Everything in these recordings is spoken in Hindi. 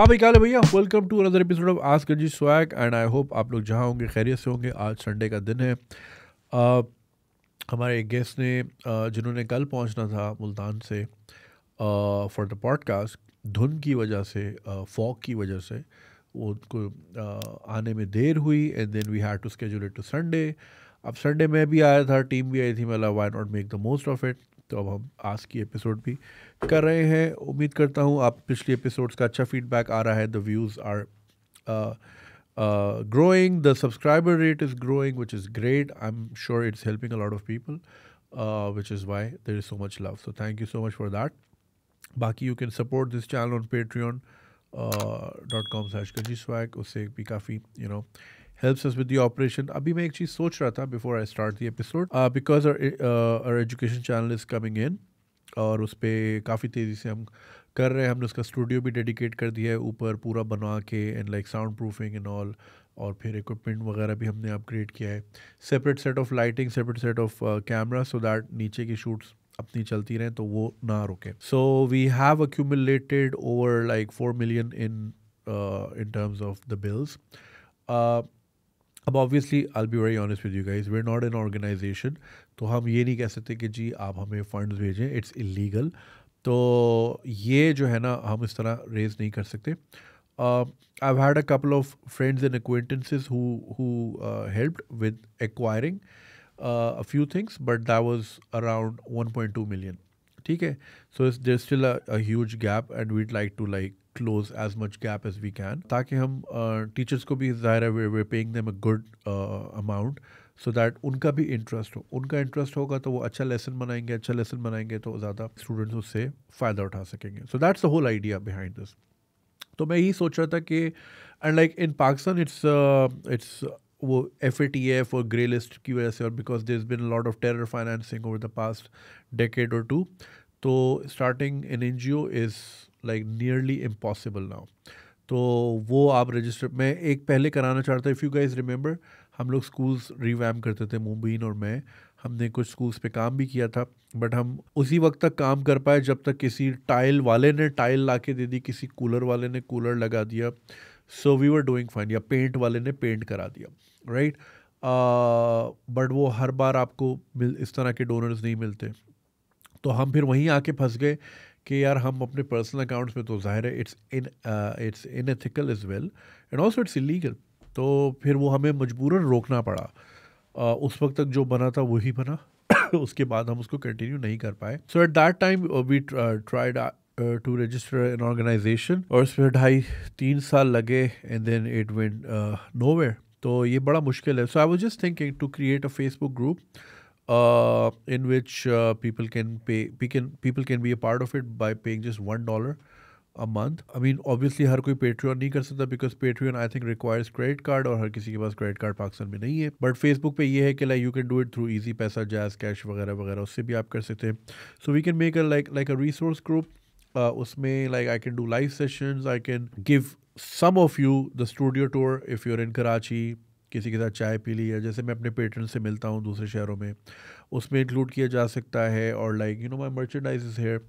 हाँ भाई क्या भैया? Welcome to another episode of आज जी स्वैग एंड आई होप आप लोग जहाँ होंगे खैरियत से होंगे। आज संडे का दिन है। uh, हमारे एक गेस्ट ने जिन्होंने कल पहुँचना था मुल्तान से फॉर द पॉडकास्ट धुन की वजह से फॉक की वजह से वो उनको uh, आने में देर हुई and then we had to schedule it to Sunday अब संडे में भी आया था टीम भी आई थी मतलब why not make the most of it तो अब हम आज की एपिसोड भी कर रहे हैं। उम्मीद करता हूँ आप पिछले एपिसोड्स का अच्छा फीडबैक आ रहा है। The views are growing the subscriber rate is growing which is great I am sure it's helping a lot of people which is why there is so much love so thank you so much for that बाकी you can support this channel on Patreon dot com slash Kazi swag उससे भी काफ़ी you know helps us with the operation. अभी मैं एक चीज़ सोच रहा था before I start the episode uh, because our uh, our education channel is coming in और उस पर काफ़ी तेज़ी से हम कर रहे हैं। हमने उसका स्टूडियो भी डेडिकेट कर दिया है ऊपर पूरा बनवा के and like sound proofing and all और फिर इक्विपमेंट वगैरह भी हमने अपग्रेड किया है। Separate set of lighting separate set of camera so that नीचे की शूट्स अपनी चलती रहें तो वो ना रुके। So we have accumulated over like four million in in terms of the bills अब obviously I be very honest with you guys we're not an organisation तो हम ये नहीं कह सकते कि जी, आप हमें फ़ंड्स भेजें इट्स इलीगल तो ये जो है ना, हम इस तरह रेज नहीं कर सकते। I had a couple of friends and acquaintances who helped with acquiring few things but that was around 1.2 million ठीक है? So there still huge gap and we'd like to like close as much gap as we can ताकि हम टीचर्स uh, को भी ज़ाहिर है we paying them a good amount so that उनका भी इंटरेस्ट हो। उनका इंटरेस्ट होगा तो वो अच्छा लेसन बनाएँगे अच्छा लेसन बनाएँगे तो ज़्यादा स्टूडेंट्स उससे फ़ायदा उठा सकेंगे। So that's the whole idea behind this तो मैं यही सोच रहा था कि and like in Pakistan it's it's वो एफ़ ए टी एफ़ और ग्रे लिस्ट की वजह से और because there is been lot of terror financing over the past decade और टू तो starting in N G O is like nearly impossible now तो वो आप रजिस्टर मैं एक पहले कराना चाहता इफ़ यू गाइज़ रिमेंबर हम लोग स्कूल्स रिवैम करते थे मुबीन और मैं। हमने कुछ स्कूल्स पे काम भी किया था बट हम उसी वक्त तक काम कर पाए जब तक किसी टाइल वाले ने टाइल ला के दे दी किसी कूलर वाले ने कूलर लगा दिया। So we were doing fine या पेंट वाले ने पेंट करा दिया राइट right? बट uh, वो हर बार आपको मिल इस तरह के डोनर्स नहीं मिलते। तो हम फिर वहीं आके फंस गए कि यार हम अपने पर्सनल अकाउंट्स में तो ज़ाहिर है it's in it's unethical is well and also it's illegal तो फिर वो हमें मजबूरन रोकना पड़ा। Uh, उस वक्त तक जो बना था वही बना। उसके बाद हम उसको कंटिन्यू नहीं कर पाए। So at that time we tried to register an organisation और उसमें ढाई तीन साल लगे and then it went nowhere तो ये बड़ा मुश्किल है। So I was just thinking to create a Facebook group uh, in which uh, people can pay can people can be a part of it by paying just one dollar a month. I mean, obviously हर कोई Patreon नहीं कर सकता because Patreon I think requires credit card और हर किसी के पास credit card पाकिस्तान में नहीं है. But Facebook पे ये है कि like you can do it through Easy पैसा, Jazz Cash वगैरह वगैरह उससे भी आप कर सकते हैं. So we can make a like like a resource group. Uh, उसमें like I can do live sessions. I can give some of you the studio tour if you're in Karachi. किसी के साथ चाय पी ली है जैसे मैं अपने पेट्रन से मिलता हूँ दूसरे शहरों में, उसमें इंक्लूड किया जा सकता है और like you know my merchandise is here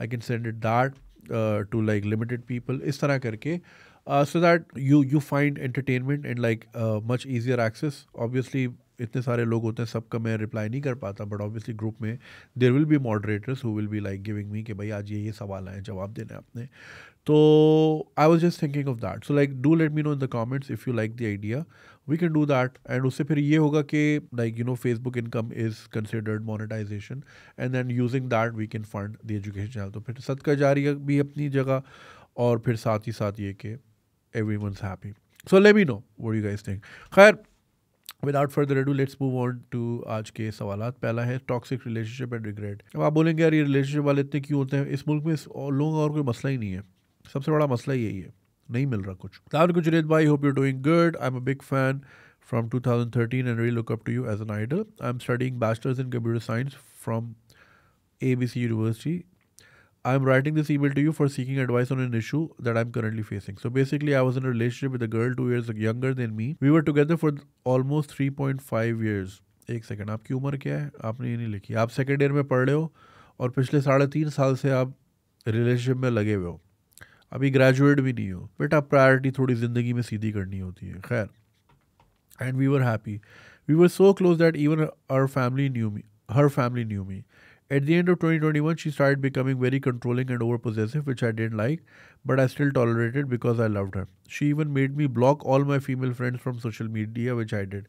I can send it that to like limited people इस तरह करके so that you you find entertainment and like much easier access obviously इतने सारे लोग होते हैं, सबका मैं रिप्लाई नहीं कर पाता बट ऑब्वियसली ग्रुप में there will be moderators who will be like giving me कि भाई आज ये ये सवाल आए, जवाब देने आपने। तो I was just thinking of that so like do let me know in the comments if you like the idea we can do that and उससे फिर ये होगा कि like you know Facebook income is considered monetization and then using that we can fund the education channel तो फिर सदका जारी भी अपनी जगह और फिर साथ ही साथ ये कि every once happy so let me know what you guys think खैर without further do let's move on to आज के सवाल पहला है टॉक्सिक रिलेशनशिप एंड रिग्रेट अब आप बोलेंगे, यार, ये रिलेशनशिप वाले इतने क्यों होते हैं? इस मुल्क में इस लोगों का और कोई मसला ही नहीं है. सबसे बड़ा मसला यही है, नहीं मिल रहा कुछ। कुछ गुजरेत भाई hope you doing good I am a big fan from two thousand thirteen and re look up to you as an idol I am studying bachelors in computer science from A B C university I am writing this email to you for seeking advice on an issue that I am currently facing so basically I was in relationship with a girl two years younger than me we were together for almost three point five years एक सेकेंड आपकी उम्र क्या है? आपने ये नहीं लिखी। आप सेकेंड ईयर में पढ़ रहे हो और पिछले साढ़े तीन साल से आप रिलेशनशिप में लगे हुए हो। अभी ग्रेजुएट भी नहीं हो। बेटा प्रायोरिटी थोड़ी ज़िंदगी में सीधी करनी होती है, खैर। And we were happy we were so close that even our family knew me her family knew me at the end of twenty twenty one she start becoming very controlling and over possessive which I didn't like but I still tolerated because I love her she even made me block all my female friends from social media which I did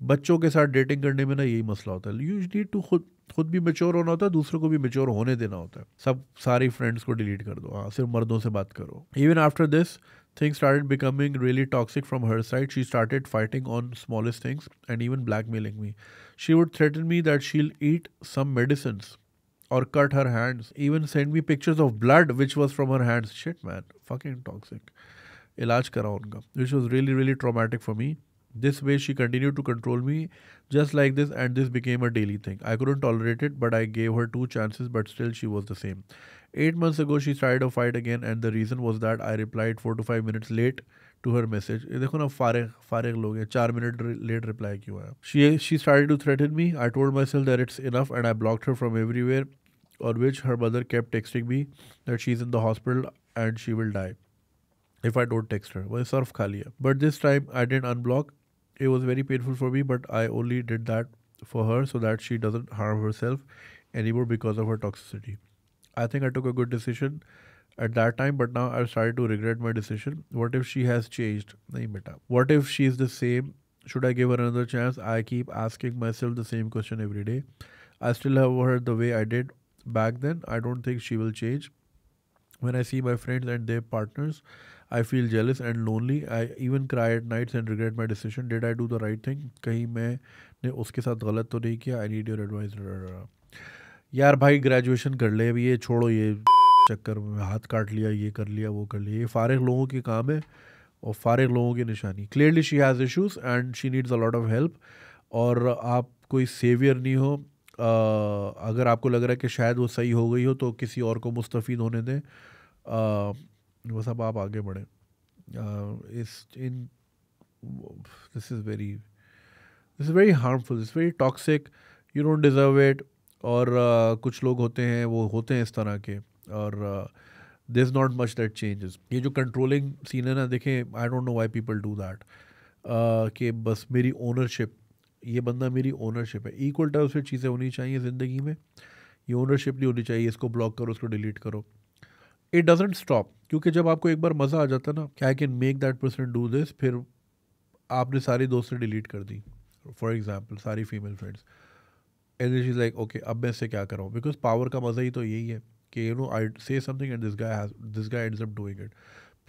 बच्चों के साथ डेटिंग करने में ना यही मसला होता है। यू नीड टू खुद खुद भी मेच्योर होना होता है, दूसरे को भी मेच्योर होने देना होता है। सब सारी फ्रेंड्स को डिलीट कर दो। हाँ सिर्फ़ मर्दों से बात करो। Even after this things started becoming really toxic from her side she started fighting on smallest things and even blackmailing me she would threaten me that she'll eat some medicine or cut her hands even send me pictures of blood which was from her hands shit man fucking toxic इलाज कराओ उनका which was really really traumatic for me This way she continued to control me just like this and this became a daily thing. I couldn't tolerate it but I gave her two chances but still she was the same. Eight months ago she started a fight again and the reason was that I replied four to five minutes late to her message. ये देखो ना फारिग फारिग लोग हैं चार मिनट लेट रिप्लाई क्यों आया She she started to threaten me. I told myself that it's enough and I blocked her from everywhere on which her mother kept texting me that she's in the hospital and she will die if I don't text her. वो सर्फ खा लिया But this time I didn't unblock. It was very painful for me, but I only did that for her so that she doesn't harm herself anymore because of her toxicity. I think I took a good decision at that time, but now I've started to regret my decision. What if she has changed? What if she's the same? Should I give her another chance? I keep asking myself the same question every day. I still have her the way I did back then. I don't think she will change. When I see my friends and their partners, I feel jealous and lonely I even cry at nights and regret my decision. Did I do the right thing? कहीं मैंने उसके साथ गलत तो नहीं किया? आई नीड योर एडवाइस यार भाई ग्रेजुएशन कर ले, अभी ये छोड़ो, ये चक्कर में हाथ काट लिया, ये कर लिया, वो कर लिया। ये फारग लोगों के काम है और फारग लोगों की निशानी। Clearly she has issues and she needs a lot of help और आप कोई सेवियर नहीं हो। अगर आपको लग रहा है कि शायद वो सही हो गई हो तो किसी और को मुस्तफ़ होने दें। बस अब आप आगे बढ़ें। इस in this is very this is very harmful this very toxic you don't deserve it और uh, कुछ लोग होते हैं वो होते हैं इस तरह के और they is not much that changes ये जो कंट्रोलिंग सीन है ना देखें I don't know why people do that कि बस मेरी ओनरशिप ये बंदा मेरी ओनरशिप है। इक्वल टर्म्स पे चीज़ें होनी चाहिए ज़िंदगी में। ये ओनरशिप नहीं होनी चाहिए इसको ब्लॉक करो उसको डिलीट करो। इट डजेंट स्टॉप क्योंकि जब आपको एक बार मज़ा आ जाता ना, कि I can make that person do this फिर आपने सारी दोस्तें डिलीट कर दी. फॉर एग्ज़ाम्पल सारी female friends and is like okay अब मैं इससे क्या कराऊँ बिकॉज़ पावर का मज़ा ही तो यही है कि you know I say something and this guy this guy up doing it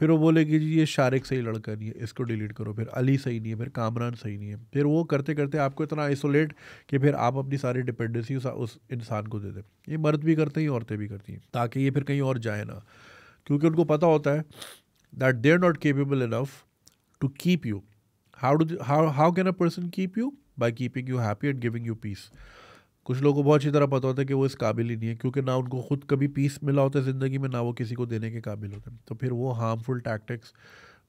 फिर वो बोलेगी जी ये शारिक सही लड़का नहीं है इसको डिलीट करो फिर अली सही नहीं है फिर कामरान सही नहीं है। फिर वो करते करते आपको इतना आइसोलेट कि फिर आप अपनी सारी डिपेंडेंसी उस, उस इंसान को दे दें। ये मर्द भी करते हैं औरतें भी करती हैं ताकि ये फिर कहीं और जाए ना। क्योंकि उनको पता होता है that they are not capable enough to keep you how do how how can a person keep you by keeping you happy and giving you peace कुछ लोगों को बहुत अच्छी तरह पता होता है कि वो इस काबिल ही नहीं है, क्योंकि ना उनको खुद कभी पीस मिला होता है ज़िंदगी में, ना वो किसी को देने के काबिल होते हैं। तो फिर वो हार्मफुल टैक्टिक्स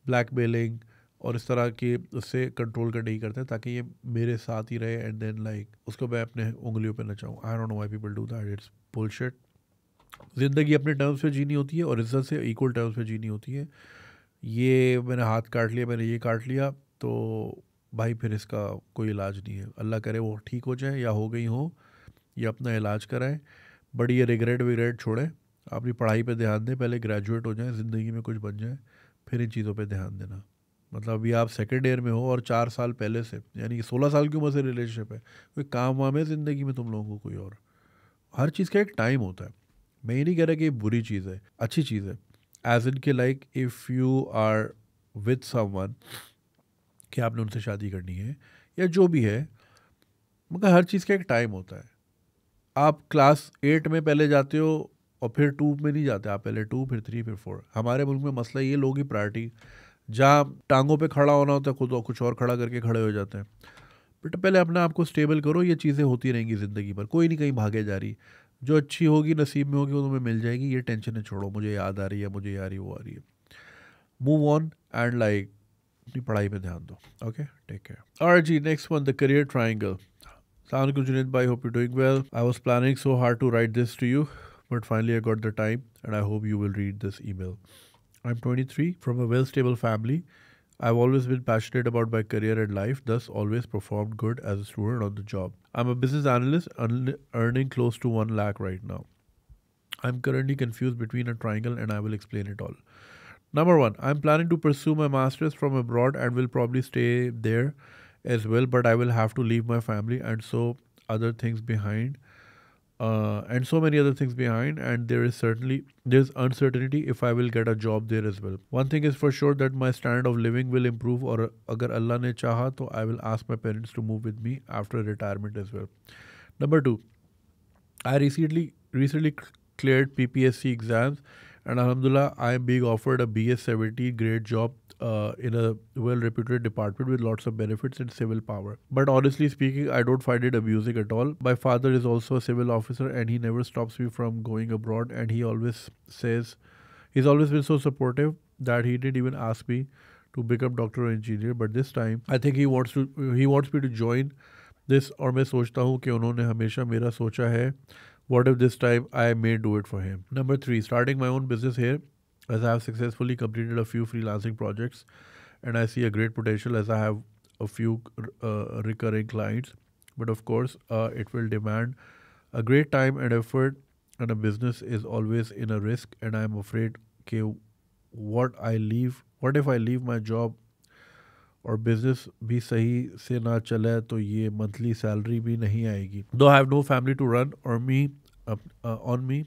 ब्लैक मेलिंग और इस तरह के उससे कंट्रोल करने ही करते हैं, ताकि ये मेरे साथ ही रहे एंड देन लाइक उसको मैं अपने उंगलियों पर नचाऊँ। I don't know why people do that it's bullshit ज़िंदगी अपने टर्म्स पे जीनी होती है और इज़्ज़त से इक्वल टर्म्स पे जीनी होती है। ये मैंने हाथ काट लिया, मैंने ये काट लिया तो भाई फिर इसका कोई इलाज नहीं है। अल्लाह करे वो ठीक हो जाए या हो गई हो, या अपना इलाज कराएँ। बड़ी ये रिग्रेट विग्रेट छोड़ें। अपनी पढ़ाई पे ध्यान दें, पहले ग्रेजुएट हो जाएँ, ज़िंदगी में कुछ बन जाए, फिर इन चीज़ों पे ध्यान देना। मतलब अभी आप सेकेंड ईयर में हो और चार साल पहले से, यानी कि सोलह साल की उम्र से रिलेशनशिप है, कोई काम वाम है ज़िंदगी में तुम लोगों को कोई और? हर चीज़ का एक टाइम होता है। मैं ये नहीं कह रहा कि ये बुरी चीज़ है, अच्छी चीज़ है। एज इन के like if you are with someone कि आपने उनसे शादी करनी है या जो भी है, मगर हर चीज़ का एक टाइम होता है। आप क्लास एट में पहले जाते हो और फिर टू में नहीं जाते, आप पहले टू फिर थ्री फिर फोर हमारे मुल्क में मसला ये, लोग ही प्रायोरिटी जहाँ टांगों पे खड़ा होना होता है, खुद और कुछ और खड़ा करके खड़े हो जाते हैं। बट पहले अपने आप को स्टेबल करो, ये चीज़ें होती रहेंगी ज़िंदगी पर कोई नहीं कहीं भागे जा रही। जो अच्छी होगी, नसीब में होगी, वो तुम्हें मिल जाएगी। ये टेंशन है छोड़ो, मुझे याद आ रही है, मुझे आ रही वो आ रही है। मूव ऑन एंड लाइक अपनी पढ़ाई पे ध्यान दो ओके टेक केयर और जी next one the career triangle Assalamualaikum Junaid bhai, hope you're doing well. I was planning so hard to write this to you, but finally I got the time and I hope you will read this email. I'm 23 from a well stable family. I've always been passionate about my career and life, thus, always performed good as a student on the job. I'm a business analyst earning close to 1 lakh right now. I'm currently confused between a triangle and I will explain it all. Number one, I'm planning to pursue my master's from abroad and will probably stay there as well, but I will have to leave my family and so other things behind uh, and so many other things behind and there is certainly there's uncertainty if i will get a job there as well. One thing is for sure that my standard of living will improve or agar allah ne chaha to i will ask my parents to move with me after retirement as well. Number 2 i recently recently cleared ppsc exams and alhamdulillah i am being offered a bs 70 grade job uh, in a well reputed department with lots of benefits and civil power. But honestly speaking, I don't find it amusing at all. My father is also a civil officer and he never stops me from going abroad. And he always says, he's always been so supportive that he didn't even ask me to become doctor or engineer. But this time, I think he wants to he wants me to join this और मैं सोचता हूँ कि उन्होंने हमेशा मेरा सोचा है what if this time I may do it for him? Number three, starting my own business here as I have successfully completed a few freelancing projects and I see a great potential as I have a few uh, recurring clients. But of course, uh, it will demand a great time and effort, and a business is always in a risk. And I'm afraid, okay, what I leave, what if I leave my job और बिज़नेस भी सही से ना चले तो ये मंथली सैलरी भी नहीं आएगी। दो have no family to run और मी ऑन मी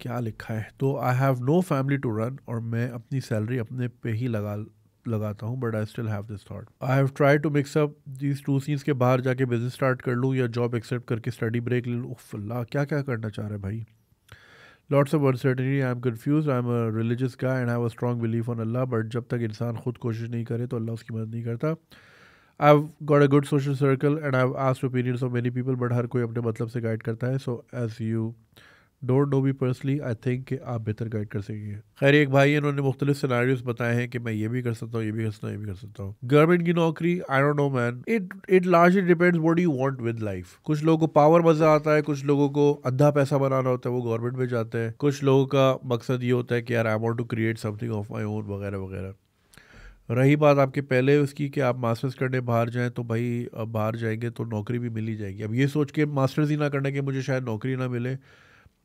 क्या लिखा है? तो I have no family to run और मैं अपनी सैलरी अपने पे ही लगा, लगाता हूँ but I still have this thought I have try to mix up these two scenes के बाहर जाके बिज़नेस स्टार्ट कर लूँ, या जॉब एक्सेप्ट करके स्टडी ब्रेक ले लूँ। अल्लाह क्या क्या करना चाह रहे भाई? Lots of uncertainty I am confuse I am a religious का and have a strong belief on Allah but जब तक इंसान खुद कोशिश नहीं करे तो अल्लाह उसकी मदद नहीं करता। I have got a good social circle and I have asked opinions of many people but हर कोई अपने मतलब से गाइड करता है। So as you don't know be personally I think कि आप बेहतर गाइड कर सकेंगे। खैर, एक भाई इन्होंने मुख्तलिफ़ सिनारियोज बताए हैं कि मैं ये भी कर सकता हूँ, ये भी कर सकता हूँ, ये भी कर सकता हूँ। गवर्नमेंट की नौकरी I don't know man it it largely depends what you want with life कुछ लोगों को पावर मज़ा आता है, कुछ लोगों को अद्धा पैसा बनाना होता है, वो गवर्नमेंट में जाते हैं। कुछ लोगों का मकसद ये होता है कि यार I want to create something of my own वगैरह वगैरह। रही बात आपके पहले उसकी कि आप मास्टर्स करने बाहर जाएँ तो भाई बाहर जाएँगे तो नौकरी भी मिल ही जाएगी। अब ये सोच के मास्टर्स ही ना करने के मुझे शायद नौकरी ना मिले।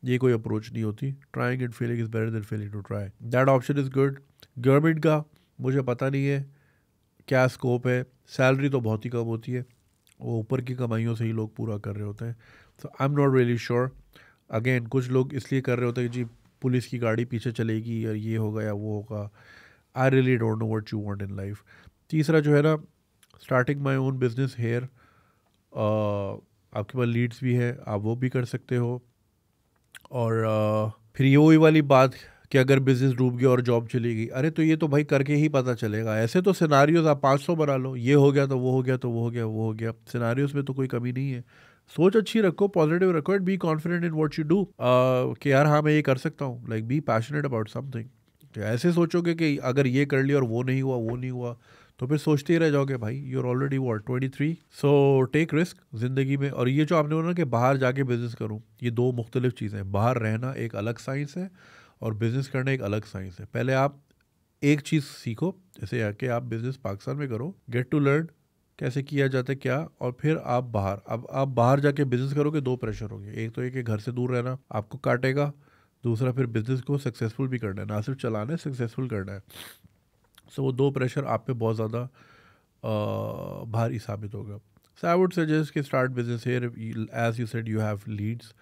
ये कोई अप्रोच नहीं होती। Trying and failing is better than failing to try that option is good government का मुझे पता नहीं है क्या स्कोप है। सैलरी तो बहुत ही कम होती है। वो ऊपर की कमाइयों से ही लोग पूरा कर रहे होते हैं। So I am not really sure again कुछ लोग इसलिए कर रहे होते हैं कि जी, पुलिस की गाड़ी पीछे चलेगी या ये होगा या वो होगा। I really don't know what you want in life तीसरा जो है ना starting my own business here आपके पास लीड्स भी है, आप वो भी कर सकते हो। और फिर ये वही वाली बात कि अगर बिज़नेस डूब गया और जॉब चली गई, अरे तो ये तो भाई करके ही पता चलेगा। ऐसे तो सिनारियोज आप पाँच सौ बना लो, ये हो गया तो वो हो गया तो वो हो गया, वो हो गया। सिनारियोज में तो कोई कमी नहीं है। सोच अच्छी रखो पॉजिटिव रखो and be confident in what you do कि यार हाँ मैं ये कर सकता हूँ। Like be passionate about something ऐसे सोचोगे कि अगर ये कर लिया और वो नहीं हुआ, वो नहीं हुआ तो फिर सोचते ही रह जाओगे, भाई you are already what twenty three so take risk ज़िंदगी में। और ये जो आपने बोला कि बाहर जाके बिज़नेस करूँ, ये दो मुख्तलिफ़ चीज़ें हैं। बाहर रहना एक अलग साइंस है और बिज़नेस करना एक अलग साइंस है। पहले आप एक चीज़ सीखो, जैसे कि आप बिज़नेस पाकिस्तान में करो गेट टू लर्न कैसे किया जाता है, क्या, और फिर आप बाहर। अब आप बाहर जाके बिज़नेस करोगे, दो प्रेशर होंगे। एक तो एक घर से दूर रहना आपको काटेगा, दूसरा फिर बिज़नेस को सक्सेसफुल भी करना है, ना सिर्फ़ चलाना है सक्सेसफुल करना है। सो वो दो प्रेशर आप पे बहुत ज़्यादा भारी साबित होगा। सो आई वुड सजेस्ट कि start business here as you said you have leads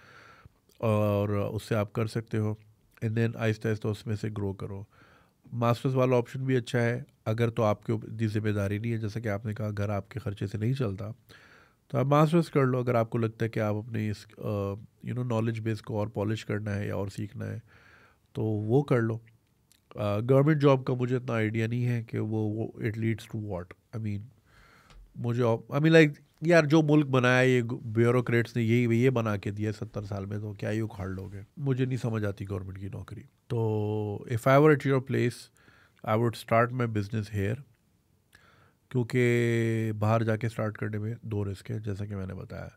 और उससे आप कर सकते हो। एंड देन आहिस्ता आहिस्ता उसमें से ग्रो करो। मास्टर्स वाला ऑप्शन भी अच्छा है। अगर तो आपके इतनी ज़िम्मेदारी नहीं है। जैसे कि आपने कहा, घर आपके ख़र्चे से नहीं चलता। तो आप मास्टर्स कर लो। अगर आपको लगता है कि आप अपने इस यू नो नॉलेज बेस को और पॉलिश करना है या और सीखना है तो वो कर लो। गवर्नमेंट जॉब का मुझे इतना आइडिया नहीं है कि वो वो it leads to what I mean मुझे आई मीन लाइक यार, जो मुल्क बनाया, ये ब्यूरोक्रेट्स ने यही, ये बना के दिया सत्तर साल में तो क्या ये उखाड़ लोगे? मुझे नहीं समझ आती गवर्नमेंट की नौकरी। तो if I were at your place I would start my business here क्योंकि बाहर जाके स्टार्ट करने में दो रिस्क है, जैसा कि मैंने बताया।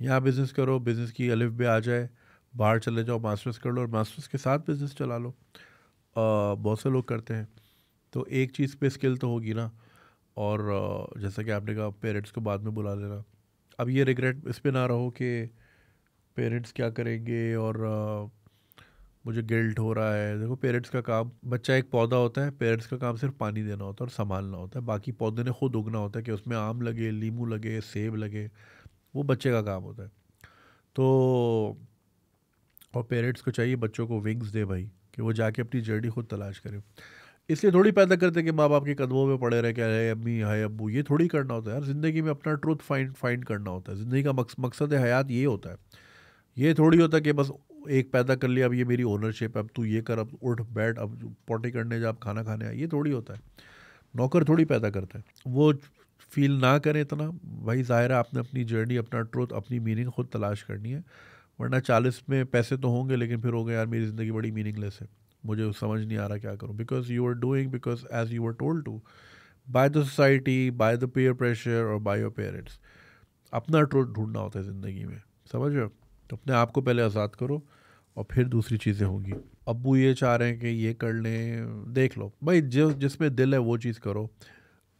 यहाँ बिज़नेस करो बिज़नेस की अलिफ भी आ जाए, बाहर चले जाओ मास्टर्स कर लो और मास्टर्स के साथ बिज़नेस चला लो। बहुत से लोग करते हैं। तो एक चीज़ पे स्किल तो होगी ना। और जैसा कि आपने कहा, पेरेंट्स को बाद में बुला लेना। अब ये रिग्रेट इस पर ना रहो कि पेरेंट्स क्या करेंगे और मुझे गिल्ट हो रहा है। देखो, पेरेंट्स का काम, बच्चा एक पौधा होता है, पेरेंट्स का काम सिर्फ़ पानी देना होता है और संभालना होता है। बाकी पौधे ने खुद उगना होता है कि उसमें आम लगे, लीमू लगे, सेब लगे, वो बच्चे का काम होता है। तो और पेरेंट्स को चाहिए बच्चों को विंग्स दे भाई। कि वो जाके अपनी जर्नी खुद तलाश करें। इसलिए थोड़ी पैदा करते हैं कि माँ बाप के कदमों में पड़े रहे क्या है अम्मी हाय अबू ये थोड़ी करना होता है यार। ज़िंदगी में अपना ट्रूथ फाइंड फाइंड करना होता है। ज़िंदगी का मकस, मकसद हयात ये होता है। ये थोड़ी होता है कि बस एक पैदा कर लिया अब ये मेरी ओनरशिप अब तू ये कर अब उठ बैठ अब पोटी करने जा अब खाना खाने आ ये थोड़ी होता है। नौकर थोड़ी पैदा करता है। वो फील ना करें इतना। भाई ज़ाहिर है आपने अपनी जर्नी अपना ट्रूथ अपनी मीनिंग खुद तलाश करनी है। वरना चालीस में पैसे तो होंगे, लेकिन फिर हो गए यार, मेरी ज़िंदगी बड़ी मीनिंगलेस है। मुझे समझ नहीं आ रहा क्या करूँ। Because you are doing because as you are told to by the society by the peer pressure और बाय योर पेरेंट्स अपना ट्रूथ ढूंढना होता है ज़िंदगी में। समझ रहे हो? तो अपने आप को पहले आज़ाद करो, और फिर दूसरी चीज़ें होंगी। अबू ये चाह रहे हैं कि ये कर लें, देख लो। भाई, जो जिसमें दिल है वो चीज़ करो।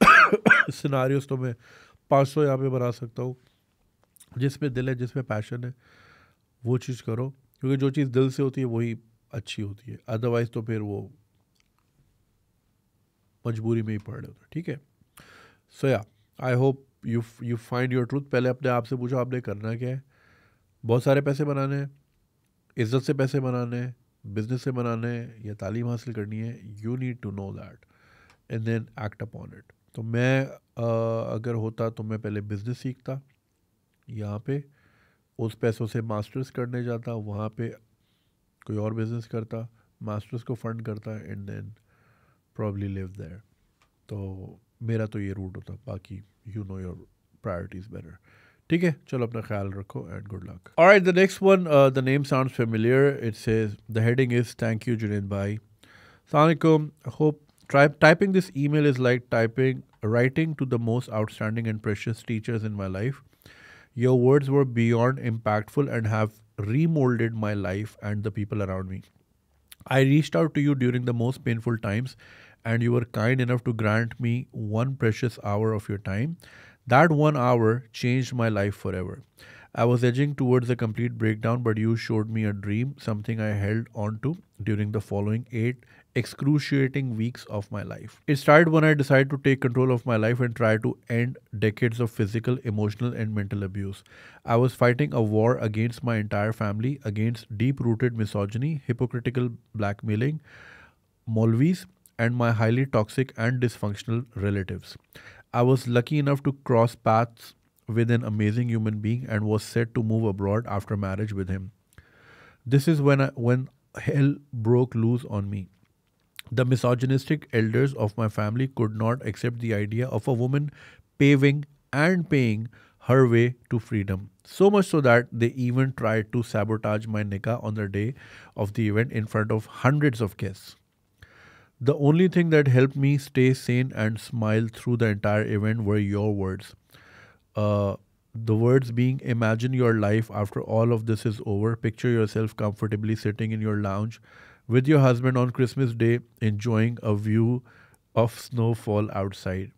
सिनारियोस तो मैं पाँच सौ यहाँ पे बना सकता हूँ। जिसमें दिल है, जिसमें पैशन है वो चीज़ करो क्योंकि जो चीज़ दिल से होती है वही अच्छी होती है। अदरवाइज़ तो फिर वो मजबूरी में ही पड़ रहे होते ठीक है? सो या I hope you you find your truth पहले अपने आप से पूछो आपने करना क्या है? बहुत सारे पैसे बनाने हैं इज़्ज़त से पैसे बनाने हैं बिज़नेस से बनाने हैं या तालीम हासिल करनी है you need to know that and then act upon it तो मैं आ, अगर होता तो मैं पहले बिज़नेस सीखता यहाँ पे। उस पैसों से मास्टर्स करने जाता वहाँ पे कोई और बिज़नेस करता मास्टर्स को फंड करता and then probably live there तो मेरा तो ये रूट होता बाकी you know your priorities better ठीक है चलो अपना ख्याल रखो and good luck alright the next one the name sounds familiar it's the heading is thank you Junaid भाई Assalamualaikum. hope try, typing this email is like typing writing to the most outstanding and precious teachers in my life. Your words were beyond impactful and have remolded my life and the people around me. I reached out to you during the most painful times, and you were kind enough to grant me one precious hour of your time. That one hour changed my life forever. I was edging towards a complete breakdown, but you showed me a dream, something I held on to during the following eight excruciating weeks of my life. It started when I decided to take control of my life and try to end decades of physical, emotional, and mental abuse. I was fighting a war against my entire family, against deep rooted misogyny, hypocritical blackmailing, Molvis, and my highly toxic and dysfunctional relatives. I was lucky enough to cross paths with an amazing human being and was set to move abroad after marriage with him. This is when I, when hell broke loose on me. The misogynistic elders of my family could not accept the idea of a woman paving and paying her way to freedom. So much so that they even tried to sabotage my nikah on the day of the event in front of hundreds of guests. The only thing that helped me stay sane and smile through the entire event were your words. Uh, the words being imagine your life after all of this is over. Picture yourself comfortably sitting in your lounge with your husband on Christmas Day, enjoying a view of snowfall outside.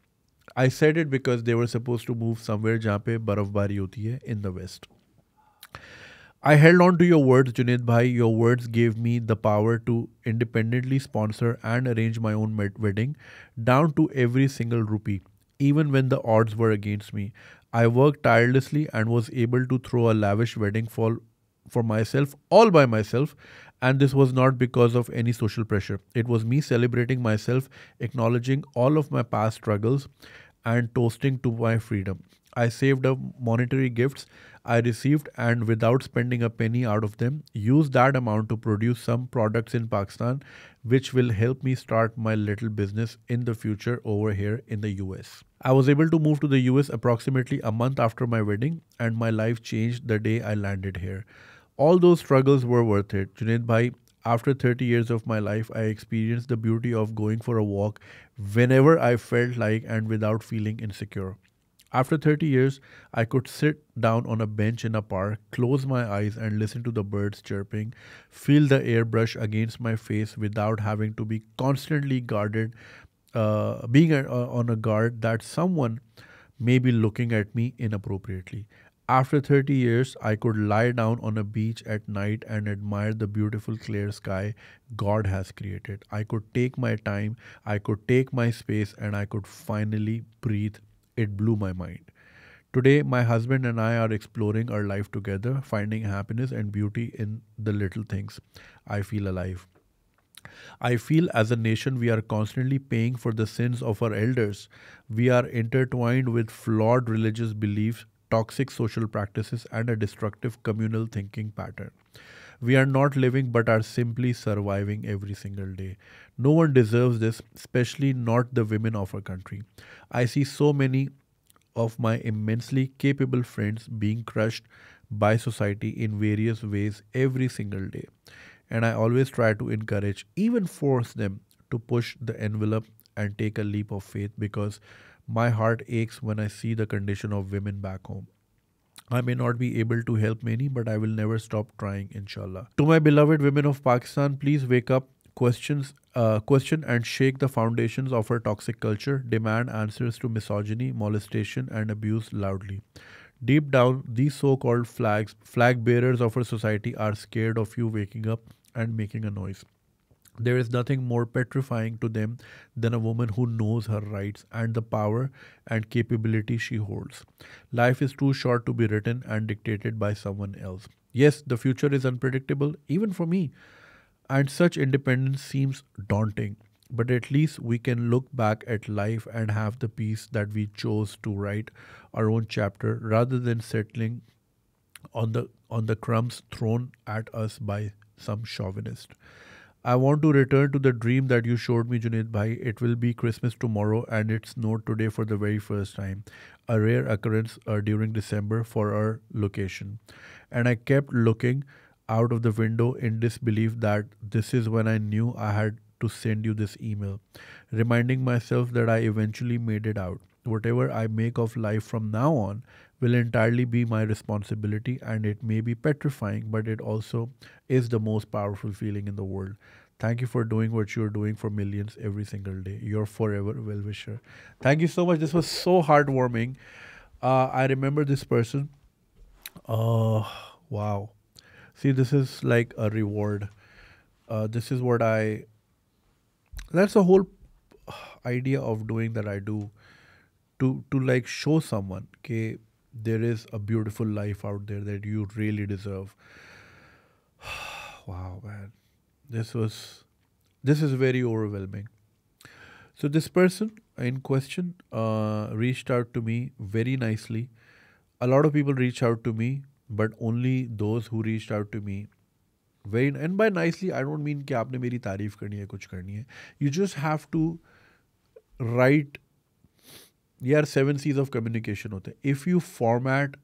I said it because they were supposed to move somewhere जहाँ पे बर्फबारी होती है in the west. I held on to your words, Junaid Bhai. Your words gave me the power to independently sponsor and arrange my own wedding, down to every single rupee, even when the odds were against me. I worked tirelessly and was able to throw a lavish wedding for, for myself, all by myself. and this was not because of any social pressure. It was me celebrating myself, acknowledging all of my past struggles, and toasting to my freedom. I saved up monetary gifts I received and without spending a penny out of them, used that amount to produce some products in Pakistan, which will help me start my little business in the future over here in the US. I was able to move to the US approximately a month after my wedding, and my life changed the day I landed here. All those struggles were worth it. Junaid Bhai, after 30 years of my life, I experienced the beauty of going for a walk whenever I felt like and without feeling insecure. After 30 years, I could sit down on a bench in a park, close my eyes, and listen to the birds chirping, feel the airbrush against my face without having to be constantly guarded, uh, being a, uh, on a guard that someone may be looking at me inappropriately. After 30 years, I could lie down on a beach at night and admire the beautiful clear sky God has created. I could take my time, I could take my space, and I could finally breathe it blew my mind. Today, my husband and I are exploring our life together, finding happiness and beauty in the little things. I feel alive. I feel as a nation we are constantly paying for the sins of our elders. We are intertwined with flawed religious beliefs, toxic social practices, and a destructive communal thinking pattern. We are not living but are simply surviving every single day. No one deserves this, especially not the women of our country. I see so many of my immensely capable friends being crushed by society in various ways every single day. And I always try to encourage, even force them to push the envelope and take a leap of faith because my heart aches when I see the condition of women back home. I may not be able to help many, but I will never stop trying, inshallah. To my beloved women of Pakistan, please wake up, questions, uh, question and shake the foundations of our toxic culture, demand answers to misogyny, molestation, and abuse loudly. Deep down, these so-called flags, flag bearers of our society are scared of you waking up and making a noise. There is nothing more petrifying to them than a woman who knows her rights and the power and capability she holds. Life is too short to be written and dictated by someone else. Yes, the future is unpredictable, even for me, and such independence seems daunting. But at least we can look back at life and have the peace that we chose to write our own chapter rather than settling on the on the crumbs thrown at us by some chauvinist. I want to return to the dream that you showed me, Junaid Bhai. It will be Christmas tomorrow and it snowed today for the very first time. A rare occurrence uh, during December for our location. And I kept looking out of the window in disbelief that this is when I knew I had to send you this email, reminding myself that I eventually made it out. Whatever I make of life from now on will entirely be my responsibility and it may be petrifying, but it also is the most powerful feeling in the world. Thank you for doing what you're doing for millions every single day. You're forever well wisher. Thank you so much. This was so heartwarming. Uh, I remember this person. Oh, wow. See, this is like a reward. Uh, this is what I. That's the whole idea of doing that I do. To to like show someone, okay, there is a beautiful life out there that you really deserve. wow, man. This was this is very overwhelming. So this person in question uh, reached out to me very nicely. A lot of people reach out to me, but only those who reached out to me very and by nicely I don't mean कि आपने मेरी तारीफ करनी है कुछ करनी है You just have to write यार सेवन सीज ऑफ़ कम्युनिकेशन होते हैं। If you format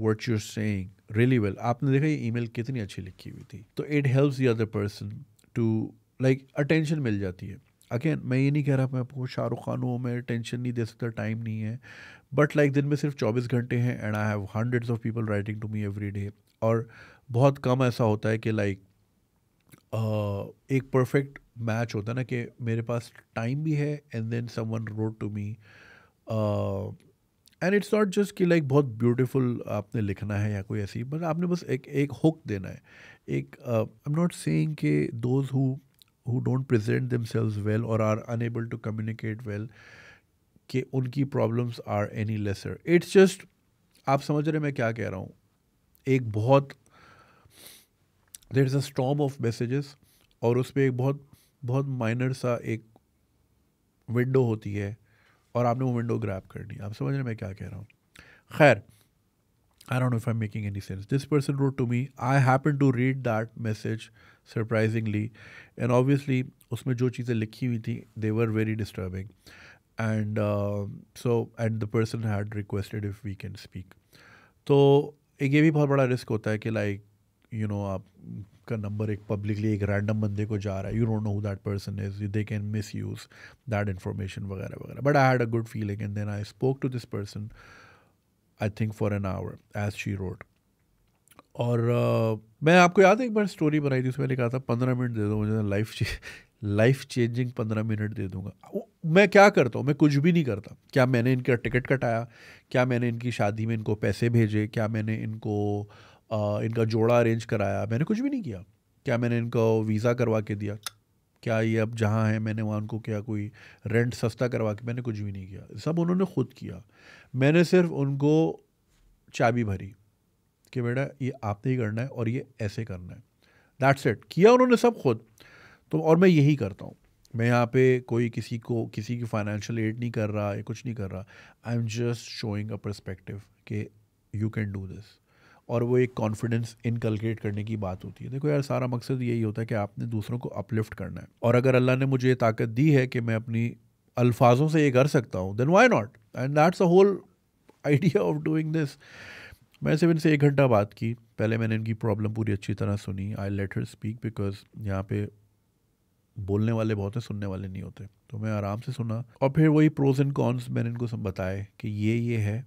what you're saying really well आपने देखा ये ईमेल कितनी अच्छी लिखी हुई थी? तो it helps the other person to like attention मिल जाती है। अगेन मैं ये नहीं कह रहा मैं आपको शाहरुख खान हूँ मैं टेंशन नहीं दे सकता टाइम नहीं है। बट लाइक like, दिन में सिर्फ़ चौबीस घंटे हैं and I have hundreds of people writing to me every day और बहुत कम ऐसा होता है कि लाइक like, uh, एक परफेक्ट मैच होता है ना कि मेरे पास टाइम भी है and then someone wrote to me and it's not just कि लाइक बहुत ब्यूटीफुल आपने लिखना है या कोई ऐसी बस आपने बस एक एक हुक देना है। एक आई एम नॉट सेइंग कि those who who don't present themselves well और are unable to communicate well कि उनकी problems are any lesser it's just आप समझ रहे मैं क्या कह रहा हूँ। एक बहुत there is a storm of messages और उस पर एक बहुत बहुत माइनर सा एक विंडो होती है। और आपने वो विंडो ग्रैप करनी आप समझ रहे मैं क्या कह रहा हूँ? खैर I don't know if I am making any sense this person wrote to me I happen to read that message surprisingly and obviously उसमें जो चीज़ें लिखी हुई थी they were very disturbing and so and the person had requested if we can speak तो एक ये भी बहुत बड़ा रिस्क होता है कि लाइक यू नो आप आपका नंबर एक पब्लिकली एक रैंडम बंदे को जा रहा है। You don't know who that person is they can misuse that information वगैरह वगैरह। But I had a good feeling and then I spoke to this person I think for an hour as she rode और uh, मैं आपको याद है एक बार स्टोरी बनाई थी उसमें मैंने कहा था पंद्रह मिनट दे दो मुझे लाइफ लाइफ चेंजिंग पंद्रह मिनट दे दूँगा। मैं क्या करता हूँ? मैं कुछ भी नहीं करता। क्या मैंने इनका टिकट कटाया? क्या मैंने इनकी शादी में इनको पैसे भेजे? क्या मैंने इनको इनका जोड़ा अरेंज कराया। मैंने कुछ भी नहीं किया। क्या मैंने इनको वीज़ा करवा के दिया? क्या ये अब जहाँ है, मैंने वहाँ उनको क्या कोई रेंट सस्ता करवा के? मैंने कुछ भी नहीं किया। सब उन्होंने खुद किया। मैंने सिर्फ़ उनको चाबी भरी कि बेटा, ये आपने ही करना है और ये ऐसे करना है। दैट्स इट किया उन्होंने सब खुद। तो और मैं यही करता हूँ। मैं यहाँ पे कोई किसी को, किसी की फाइनेंशियल एड नहीं कर रहा, या कुछ नहीं कर रहा। I am just showing a perspective कि यू कैन डू दिस और वो एक कॉन्फिडेंस इनकलकेट करने की बात होती है। देखो यार, सारा मकसद यही होता है कि आपने दूसरों को अपलिफ्ट करना है। और अगर अल्लाह ने मुझे ये ताकत दी है कि मैं अपनी अल्फाजों से ये कर सकता हूँ then why not and that's a whole idea of doing this मैं सिर्फ़ इनसे एक घंटा बात की। पहले मैंने इनकी प्रॉब्लम पूरी अच्छी तरह सुनी। I let her speak because यहाँ पे बोलने वाले बहुत हैं, सुनने वाले नहीं होते। तो मैं आराम से सुना। और फिर वही प्रोज एंड कॉन्स मैंने इनको सब बताए कि ये ये है।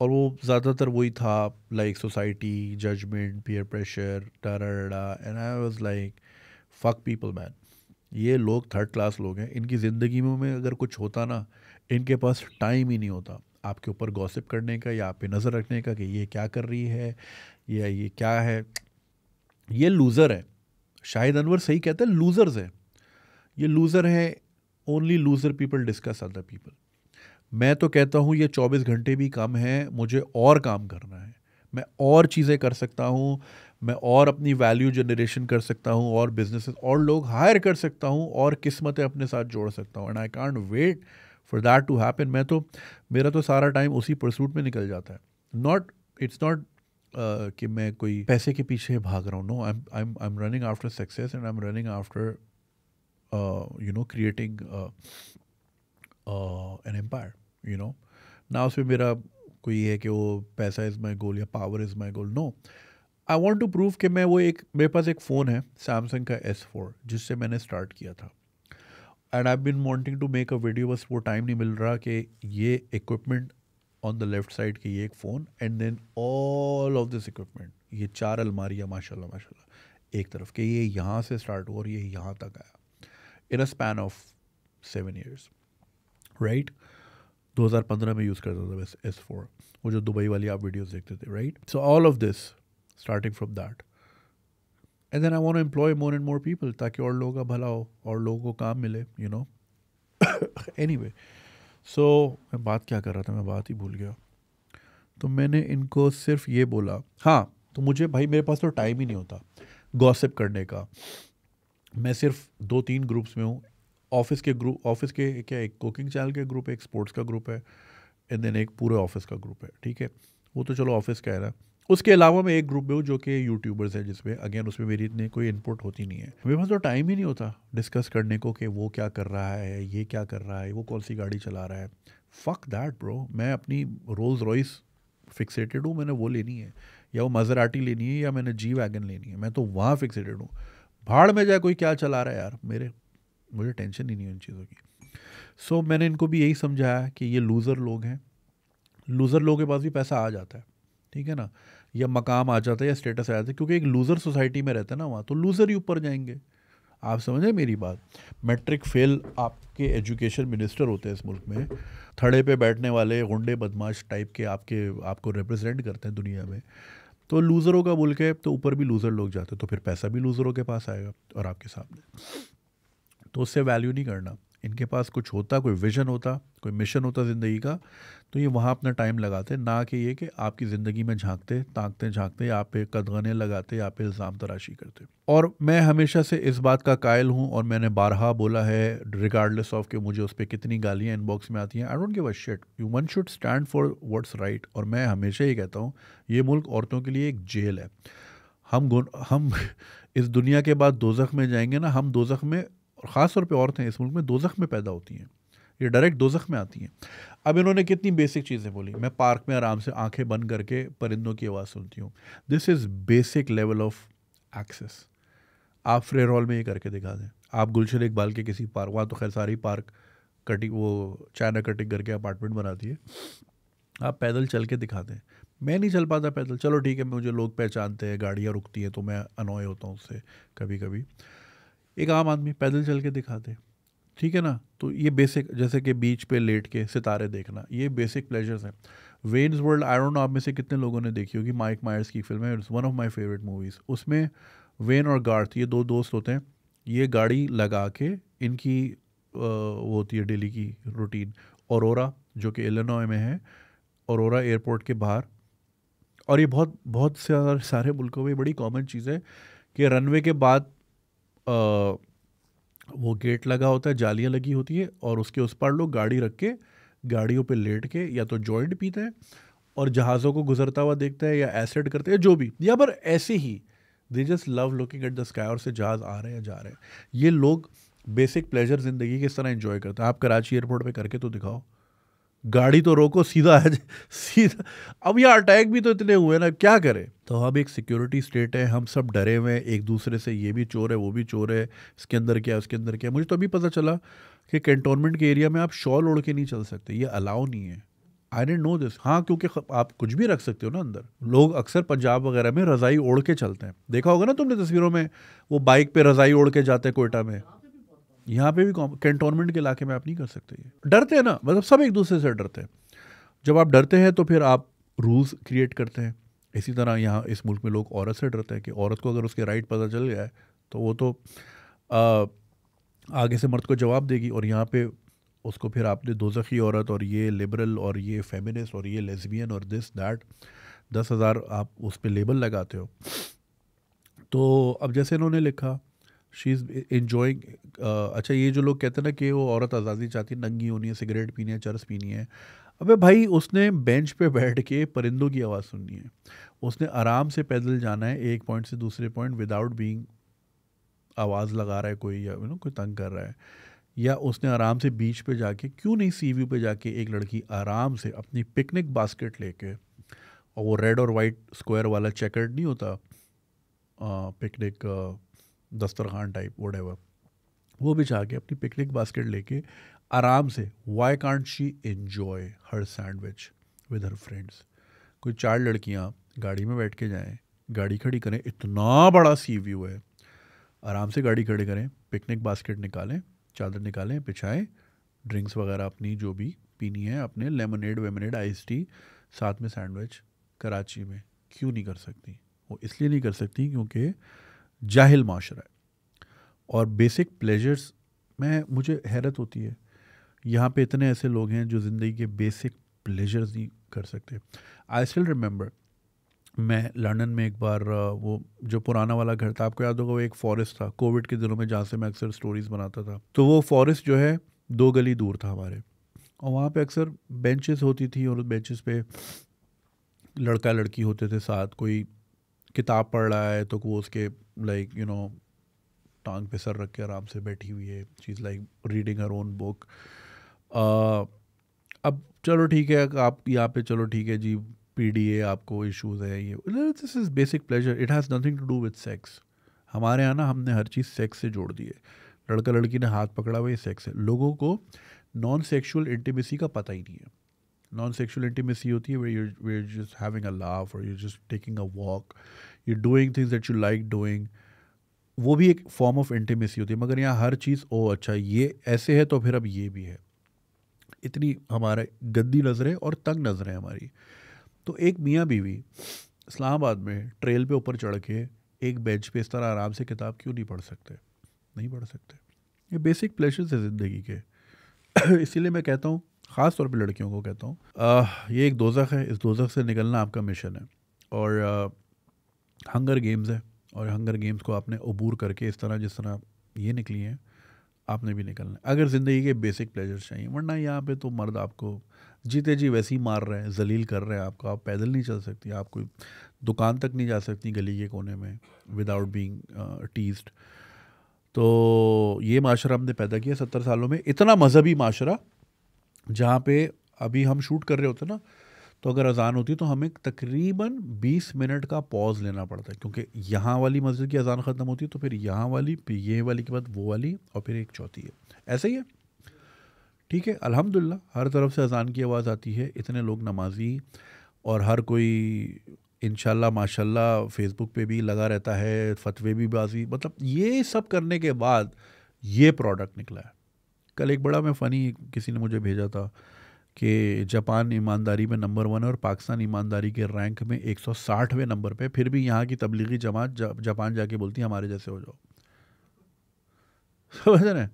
और वो ज़्यादातर वही था like society judgment peer pressure ta-ra and I was like fuck people man ये लोग थर्ड क्लास लोग हैं। इनकी ज़िंदगी में अगर कुछ होता ना, इनके पास टाइम ही नहीं होता। आपके ऊपर गॉसिप करने का या आप पे नज़र रखने का कि ये क्या कर रही है, या ये क्या है। ये लूज़र है। शाहिद अनवर सही कहते हैं लूज़र्स हैं। ये लूज़र हैं only loser people discuss other people मैं तो कहता हूँ, ये चौबीस घंटे भी कम है, मुझे और काम करना है। मैं और चीज़ें कर सकता हूँ, मैं और अपनी वैल्यू जनरेशन कर सकता हूँ, और बिज़नेस और लोग हायर कर सकता हूँ, और किस्मतें अपने साथ जोड़ सकता हूँ। And I can't wait for that to happen मैं तो मेरा तो सारा टाइम उसी परसूट में निकल जाता है। नॉट इट्स नॉट कि मैं कोई पैसे के पीछे भाग रहा हूँ no I am I am running after success and I am running after you know creating an empire you know ना उसमें मेरा कोई है कि वो पैसा इज़ माई गोल या power is my goal no I want to prove कि मैं वो एक, मेरे पास एक फ़ोन है सैमसंग का एस फोर जिससे मैंने स्टार्ट किया था। And I been wanting to make a video बस वो टाइम नहीं मिल रहा कि ये equipment on the left side की ये एक phone and then all of this equipment ये चार अलमारियाँ, माशाल्लाह माशाल्लाह, एक तरफ़ के, ये यहाँ से स्टार्ट हुआ और ये यहाँ तक आया। In a span of seven years right 2015 में यूज़ करता था बस एस फोर वो जो दुबई वाली आप वीडियोस देखते थे right so all of this starting from that and then I want employ more and more people ताकि और लोगों का भला हो, और लोगों को काम मिले you know anyway so मैं बात क्या कर रहा था? मैं बात ही भूल गया। तो मैंने इनको सिर्फ़ ये बोला हाँ तो मुझे भाई मेरे पास तो टाइम ही नहीं होता गॉसिप करने का। मैं सिर्फ़ दो तीन ग्रुप्स में हूँ ऑफ़िस के ग्रुप, ऑफ़िस के क्या एक कुकिंग चैनल के ग्रुप है एक स्पोर्ट्स का ग्रुप है एंड देन एक पूरे ऑफ़िस का ग्रुप है, ठीक है? वो तो चलो ऑफ़िस का है ना। उसके अलावा मैं एक ग्रुप में हूँ जो कि यूट्यूबर्स है जिसमें अगेन उसमें मेरी इतनी कोई इनपुट होती नहीं है। मेरे पास तो टाइम ही नहीं होता डिस्कस करने को कि वो क्या कर रहा है, ये क्या कर रहा है, वो कौन सी गाड़ी चला रहा है। फ़क दैट ब्रो मैं अपनी रोल्स रॉइस फिक्सेटेड हूँ, मैंने वो लेनी है। या वो मज़राटी लेनी है, या मैंने जी वैगन लेनी है। मैं तो वहाँ फिक्सेटेड हूँ। भाड़ में जाए कोई क्या चला रहा है यार, मेरे मुझे टेंशन ही नहीं इन चीज़ों की। सो so, मैंने इनको भी यही समझाया कि ये लूज़र लोग हैं। लूज़र लोगों के पास भी पैसा आ जाता है ठीक है ना? या मकाम आ जाता है या स्टेटस आ जाता है क्योंकि एक लूज़र सोसाइटी में रहता है ना वहाँ तो लूज़र ही ऊपर जाएँगे। आप समझें मेरी बात? मैट्रिक फेल आपके एजुकेशन मिनिस्टर होते हैं इस मुल्क में। थड़े पे बैठने वाले गुंडे बदमाश टाइप के आपके आपको रिप्रेजेंट करते हैं दुनिया में। तो लूज़रों का मुल्क है तो ऊपर भी लूज़र लोग जाते हैं तो फिर पैसा भी लूज़रों के पास आएगा और आपके सामने। तो उससे वैल्यू नहीं करना। इनके पास कुछ होता, कोई विजन होता, कोई मिशन होता ज़िंदगी का तो ये वहाँ अपना टाइम लगाते, ना कि ये कि आपकी ज़िंदगी में झांकते, ताकते, झांकते, आप पे कदगने लगाते, आप पे इल्ज़ाम तराशी करते। और मैं हमेशा से इस बात का कायल हूँ और मैंने बारहा बोला है रिगार्डलेस ऑफ़ कि मुझे उस पर कितनी गालियाँ इनबॉक्स में आती हैं I don't give a shit you one should stand for what's right और मैं हमेशा ही कहता हूँ, ये मुल्क औरतों के लिए एक जेल है। हम हम इस दुनिया के बाद दोजख में जाएँगे ना, हम दोजख में और ख़ास तौर पे औरतें इस मुल्क में दोजख में पैदा होती हैं। ये डायरेक्ट दोजख में आती हैं। अब इन्होंने कितनी बेसिक चीज़ें बोली। मैं पार्क में आराम से आँखें बंद करके परिंदों की आवाज़ सुनती हूँ। This is basic level of access आप फ्रेयर हॉल में ये करके दिखा दें। आप गुलशन इकबाल के किसी पार्क, वहाँ तो खैर सारी पार्क कटिंग, वो चाइना कटिंग करके अपार्टमेंट बनाती है। आप पैदल चल के दिखा दें। मैं नहीं चल पाता पैदल। चलो ठीक है, मुझे लोग पहचानते हैं, गाड़ियाँ रुकती हैं तो मैं अनॉय होता हूँ उससे कभी कभी एक आम आदमी पैदल चल के दिखा दे ठीक है ना? तो ये बेसिक जैसे कि बीच पे लेट के सितारे देखना, ये बेसिक प्लेजर्स हैं। Wayne's World I don't know आप में से कितने लोगों ने देखी होगी माइक मायर्स की फ़िल्म है one of my favourite movies उसमें वेन और गार्थ ये दो दोस्त होते हैं, ये गाड़ी लगा के इनकी वो होती है डेली की रूटीन औरोरा जो कि इलेनॉय में है औरोरा एयरपोर्ट के बाहर। और ये बहुत बहुत सारे मुल्कों में बड़ी कॉमन चीज़ है कि रनवे के बाद वो गेट लगा होता है, जालियाँ लगी होती है और उसके उस पर लोग गाड़ी रख के, गाड़ियों पे लेट के या तो जॉइंट पीते हैं और जहाज़ों को गुजरता हुआ देखता है या एसिड करते हैं, जो भी। या पर ऐसे ही they just love looking at the sky और से जहाज़ आ रहे हैं जा रहे हैं। ये लोग बेसिक प्लेजर ज़िंदगी किस तरह इन्जॉय करते हैं। आप कराची एयरपोर्ट पे करके तो दिखाओ। गाड़ी तो रोको, सीधा है सीधा। अब यहाँ अटैक भी तो इतने हुए ना, क्या करें? तो हम एक सिक्योरिटी स्टेट है, हम सब डरे हुए हैं, एक दूसरे से ये भी चोर है, वो भी चोर है, इसके अंदर क्या उसके अंदर क्या मुझे तो अभी पता चला कि कैंटोनमेंट के एरिया में आप शॉल ओढ़ के नहीं चल सकते, ये अलाउ नहीं है। आई डेंट नो दिस हाँ क्योंकि आप कुछ भी रख सकते हो ना अंदर। लोग अक्सर पंजाब वगैरह में रज़ाई ओढ़ के चलते हैं। देखा होगा ना तुमने तस्वीरों में, वो बाइक पे रज़ाई ओढ़ के जाते हैं कोयटा में। यहाँ पे भी कैंटोनमेंट के इलाके में आप नहीं कर सकते ये। डरते हैं ना मतलब सब एक दूसरे से डरते हैं। जब आप डरते हैं तो फिर आप रूल्स क्रिएट करते हैं। इसी तरह यहाँ इस मुल्क में लोग औरत से डरते हैं कि औरत को अगर उसके राइट पता चल गया है तो वो तो आ, आगे से मर्द को जवाब देगी और यहाँ पे उसको फिर आपने दो दोजखी औरत और ये लिबरल और ये फेमिनिस्ट और ये लेसबियन और दिस दैट दस हज़ार आप उस पर लेबल लगाते हो। तो अब जैसे इन्होंने लिखा शी इज़ इन्जॉइंग अच्छा ये जो लोग कहते हैं ना कि वो औरत आज़ादी चाहती है नंगी होनी है सिगरेट पीनी है चरस पीनी है अबे भाई, उसने बेंच पे बैठ के परिंदों की आवाज़ सुननी है। उसने आराम से पैदल जाना है, एक पॉइंट से दूसरे पॉइंट विदाउट बीइंग आवाज़ लगा रहा है कोई या यू नो कोई तंग कर रहा है। या उसने आराम से बीच पे जाके, क्यों नहीं सी व्यू पे जाके एक लड़की आराम से अपनी पिकनिक बास्केट लेके, और वो रेड और वाइट स्क्वायर वाला चेकर्ड नहीं होता पिकनिक दस्तरखान टाइप वट वो भी जाके अपनी पिकनिक बास्केट लेके आराम से why can't she enjoy her sandwich with her friends कोई चार लड़कियाँ गाड़ी में बैठ के जाएँ, गाड़ी खड़ी करें, इतना बड़ा सी व्यू है। आराम से गाड़ी खड़ी करें पिकनिक बास्केट निकालें, चादर निकालें, बिछाएँ ड्रिंक्स वगैरह अपनी जो भी पीनी है, अपने लेमनेड वेमनेड आइस टी साथ में सैंडविच कराची में। क्यों नहीं कर सकती? वो इसलिए नहीं कर सकती क्योंकि जाहिल माशरा है। और बेसिक प्लेजर्स में मुझे हैरत होती है। यहाँ पे इतने ऐसे लोग हैं जो ज़िंदगी के बेसिक प्लेजर्स नहीं कर सकते। आई स्टिल रिमेंबर मैं लंदन में एक बार वो जो पुराना वाला घर था, आपको याद होगा वो एक फॉरेस्ट था। कोविड के दिनों में जहाँ से मैं अक्सर स्टोरीज बनाता था। तो वो फॉरेस्ट जो है, दो गली दूर था हमारे। और वहाँ पे अक्सर बेंचेस होती थी और उस बेंचेस पे लड़का लड़की होते थे साथ। कोई किताब पढ़ रहा है तो वो उसके लाइक यू नो टांग पे सर रख के आराम से बैठी हुई है। चीज़ like reading her own book अब चलो ठीक है, आप यहाँ पे चलो ठीक है जी पी आपको इश्यूज़ है, ये this is basic pleasure it has nothing to do with sex हमारे यहाँ ना हमने हर चीज़ सेक्स से जोड़ दी है। लड़का लड़की ने हाथ पकड़ा हुआ ये सेक्स है। लोगों को नॉन सेक्शुअल इंटीमेसी का पता ही नहीं है। नॉन सेक्शुअल इंटीमेसी होती है they just having a laugh और you just taking a walk you doing things that you like doing वो भी एक फॉर्म ऑफ़ इंटीमेसी होती है मगर यहाँ हर चीज़ ओ अच्छा ये ऐसे है तो फिर अब ये भी है। इतनी हमारे गंदी नज़रें और तंग नज़रें हमारी। तो एक मियाँ बीवी इस्लामाबाद में ट्रेल पे ऊपर चढ़ के एक बेंच पे इस तरह आराम से किताब क्यों नहीं पढ़ सकते? नहीं पढ़ सकते। ये बेसिक प्लेशर्स है ज़िंदगी के। इसीलिए मैं कहता हूँ ख़ास तौर पे लड़कियों को कहता हूँ ये एक दोजख है इस दोजख से निकलना आपका मिशन है। और आ, हंगर गेम्स है। और हंगर गेम्स को आपने अबूर करके इस तरह, जिस तरह ये निकली हैं, आपने भी निकलना है। अगर ज़िंदगी के बेसिक प्लेजर्स चाहिए, वरना यहाँ पे तो मर्द आपको जीते जी वैसे ही मार रहे हैं, जलील कर रहे हैं आपको। आप पैदल नहीं चल सकती, आप कोई दुकान तक नहीं जा सकती गली के कोने में विदाउट बीइंग टीज्ड तो ये माशरा हमने पैदा किया सत्तर सालों में। इतना मजहबी माशरा, जहाँ पे अभी हम शूट कर रहे होते ना तो अगर अजान होती तो हमें तकरीबन 20 मिनट का पॉज लेना पड़ता है, क्योंकि यहाँ वाली मस्जिद की अजान ख़त्म होती है तो फिर यहाँ वाली, फिर ये वाली के बाद वो वाली और फिर एक चौथी है। ऐसे ही है। ठीक है, अल्हम्दुलिल्लाह, हर तरफ़ से अजान की आवाज़ आती है, इतने लोग नमाजी और हर कोई इन माशाल्लाह फेसबुक पे भी लगा रहता है, फतवे भी बाजी मतलब ये सब करने के बाद ये प्रोडक्ट निकला है। कल एक बड़ा मैं फ़नी किसी ने मुझे भेजा था कि जापान ईमानदारी में नंबर वन है और पाकिस्तान ईमानदारी के रैंक में एक सौ साठवें नंबर पे फिर भी यहाँ की तबलीगी जमात जापान जाके बोलती है, हमारे जैसे हो जाओ। समझ रहे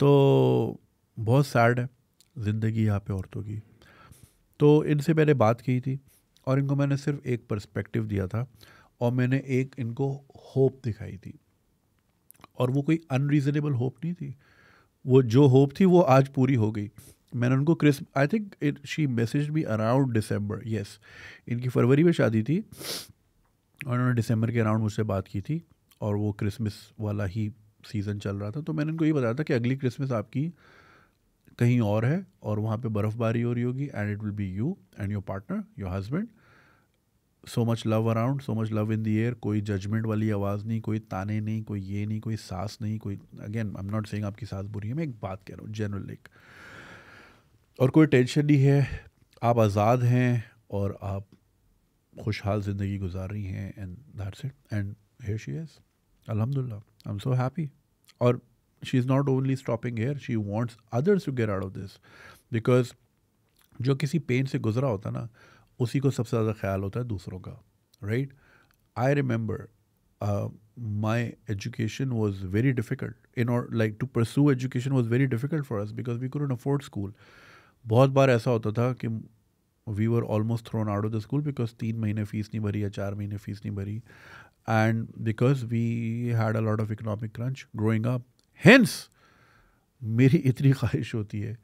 तो बहुत सैड है ज़िंदगी यहाँ पे औरतों की। तो इनसे मैंने बात की थी और इनको मैंने सिर्फ़ एक पर्सपेक्टिव दिया था और मैंने एक इनको होप दिखाई थी। और वो कोई अनरीजनेबल होप नहीं थी। वो जो होप थी, वो आज पूरी हो गई। मैंने उनको Chris I think it she message भी अराउंड दिसंबर यस इनकी फरवरी में शादी थी और उन्होंने दिसंबर के अराउंड मुझसे बात की थी और वो क्रिसमस वाला ही सीज़न चल रहा था। तो मैंने उनको ये बताया था कि अगली क्रिसमस आपकी कहीं और है और वहाँ पे बर्फ़बारी हो रही होगी and it will be you and your partner your husband so much love around so much love in the air कोई जजमेंट वाली आवाज़ नहीं, कोई ताने नहीं, कोई ये नहीं, कोई सास नहीं, कोई again I am not saying आपकी सास बुरी है, मैं एक बात कह रहा हूँ जनरल एक। और कोई टेंशन नहीं है, आप आज़ाद हैं और आप खुशहाल ज़िंदगी गुजार रही हैं and that's it and here she is अलहमदिल्ला आई एम सो हैप्पी और she is not only stopping here she wants others to get out of this because जो किसी पेन से गुजरा होता ना उसी को सबसे ज़्यादा ख्याल होता है दूसरों का right I remember my education was very difficult in और like to pursue education was very difficult for us because we could afford school बहुत बार ऐसा होता था कि we were almost thrown out of the school because तीन महीने फ़ीस नहीं भरी या चार महीने फ़ीस नहीं भरी. And because we had a lot of economic crunch growing up hence मेरी इतनी ख्वाहिश होती है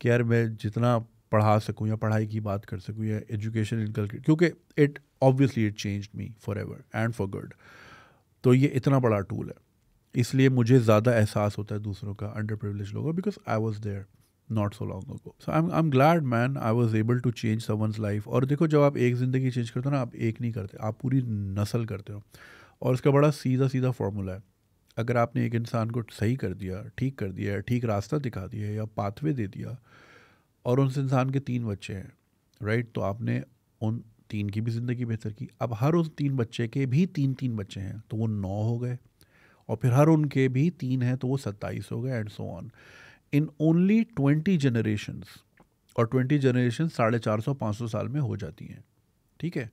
कि यार मैं जितना पढ़ा सकूँ या पढ़ाई की बात कर सकूँ या एजुकेशन इनकल क्योंकि it obviously it change me forever and for good तो ये इतना बड़ा टूल है। इसलिए मुझे ज़्यादा एहसास होता है दूसरों का अंडर प्रिवलेज लोगों because I was there not so long ago so I I am glad man I was able to change someone's life और देखो, जब आप एक ज़िंदगी चेंज करते हो ना, आप एक नहीं करते, आप पूरी नस्ल करते हो। और इसका बड़ा सीधा सीधा फार्मूला है। अगर आपने एक इंसान को सही कर दिया, ठीक कर दिया, ठीक रास्ता दिखा दिया या पाथवे दे दिया और उस इंसान के तीन बच्चे हैं राइट तो आपने उन तीन की भी ज़िंदगी बेहतर की। अब हर उस तीन बच्चे के भी तीन तीन बच्चे हैं तो वो नौ हो गए। और फिर हर उनके भी तीन हैं तो वो सत्ताईस हो गए and so on in only twenty generations और ट्वेंटी जनरेशन साढ़े चार सौ, पाँच सौ साल में हो जाती हैं, ठीक है?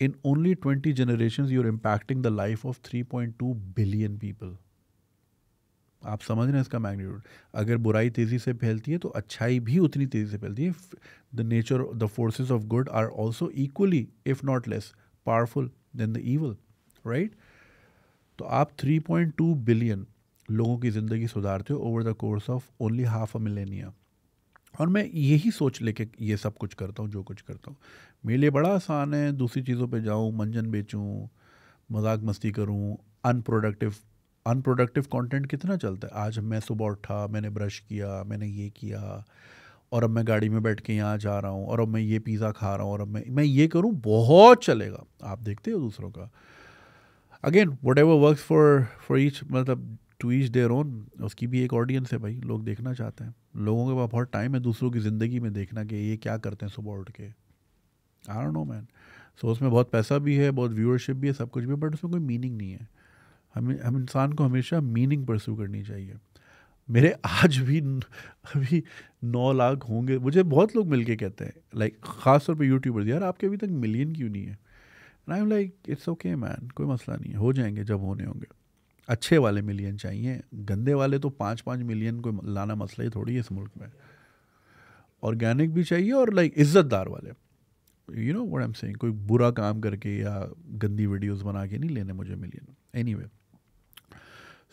In only twenty generation you are impacting the life of three point two billion people आप समझ रहे हैं इसका मैग्नीट्यूड। अगर बुराई तेज़ी से फैलती है तो अच्छाई भी उतनी तेज़ी से फैलती है। The nature the forces of good are also equally if not less powerful than the evil right तो आप 3.2 बिलियन लोगों की ज़िंदगी सुधारते हो over the course of only half a millennia और मैं यही सोच लेके ये सब कुछ करता हूँ, जो कुछ करता हूँ। मेरे लिए बड़ा आसान है, दूसरी चीज़ों पे जाऊँ, मंजन बेचूँ, मज़ाक मस्ती करूँ अनप्रोडक्टिव अनप्रोडक्टिव कंटेंट कितना चलता है? आज मैं सुबह उठा, मैंने ब्रश किया, मैंने ये किया, और अब मैं गाड़ी में बैठ के यहाँ जा रहा हूँ, और अब मैं ये पिज़्ज़ा खा रहा हूँ, और अब मैं मैं ये करूँ, बहुत चलेगा। आप देखते हो दूसरों का। Again whatever work for for each मतलब टू ईच देयर ओन उसकी भी एक ऑडियंस है भाई, लोग देखना चाहते हैं। लोगों के पास बहुत टाइम है दूसरों की ज़िंदगी में देखना कि ये क्या करते हैं सुबह उठ के। आई नो मैन सो उसमें बहुत पैसा भी है, बहुत व्यूअरशिप भी है, सब कुछ भी बट उसमें कोई मीनिंग नहीं है। हमें, हम इंसान को हमेशा मीनिंग परस्यू करनी चाहिए। मेरे आज भी, अभी नौ लाख होंगे, मुझे बहुत लोग मिल के कहते हैं लाइक ख़ास तौर पे यूट्यूबर यार, आपके अभी तक मिलियन क्यों नहीं है? I am like it's okay man कोई मसला नहीं है, हो जाएँगे जब होने होंगे। अच्छे वाले मिलियन चाहिए, गंदे वाले तो पाँच पाँच मिलियन को लाना मसला ही थोड़ी है इस मुल्क में। ऑर्गेनिक भी चाहिए और लाइक इज़्ज़तदार वाले। You know I am saying कोई बुरा काम करके या गंदी वीडियोस बना के नहीं लेने मुझे मिलियन एनी वे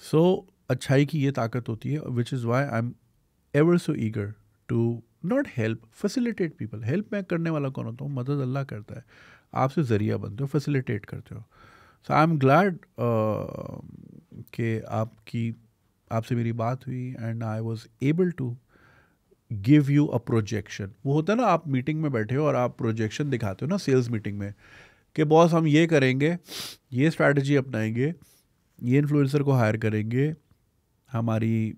सो अच्छाई की ये ताकत होती है which is why I am ever so eager to not help facilitate people help मैं करने वाला कौन होता हूँ? मदद अल्लाह करता है। आपसे ज़रिया बनते हो फैसिलिटेट करते हो। सो आई एम ग्लैड कि आपकी, आपसे मेरी बात हुई and I was able to give you a projection वो होता है ना, आप मीटिंग में बैठे हो और आप प्रोजेक्शन दिखाते हो ना सेल्स मीटिंग में, कि बॉस हम ये करेंगे, ये स्ट्रैटेजी अपनाएँगे ये इन्फ्लुएंसर को हायर करेंगे, हमारी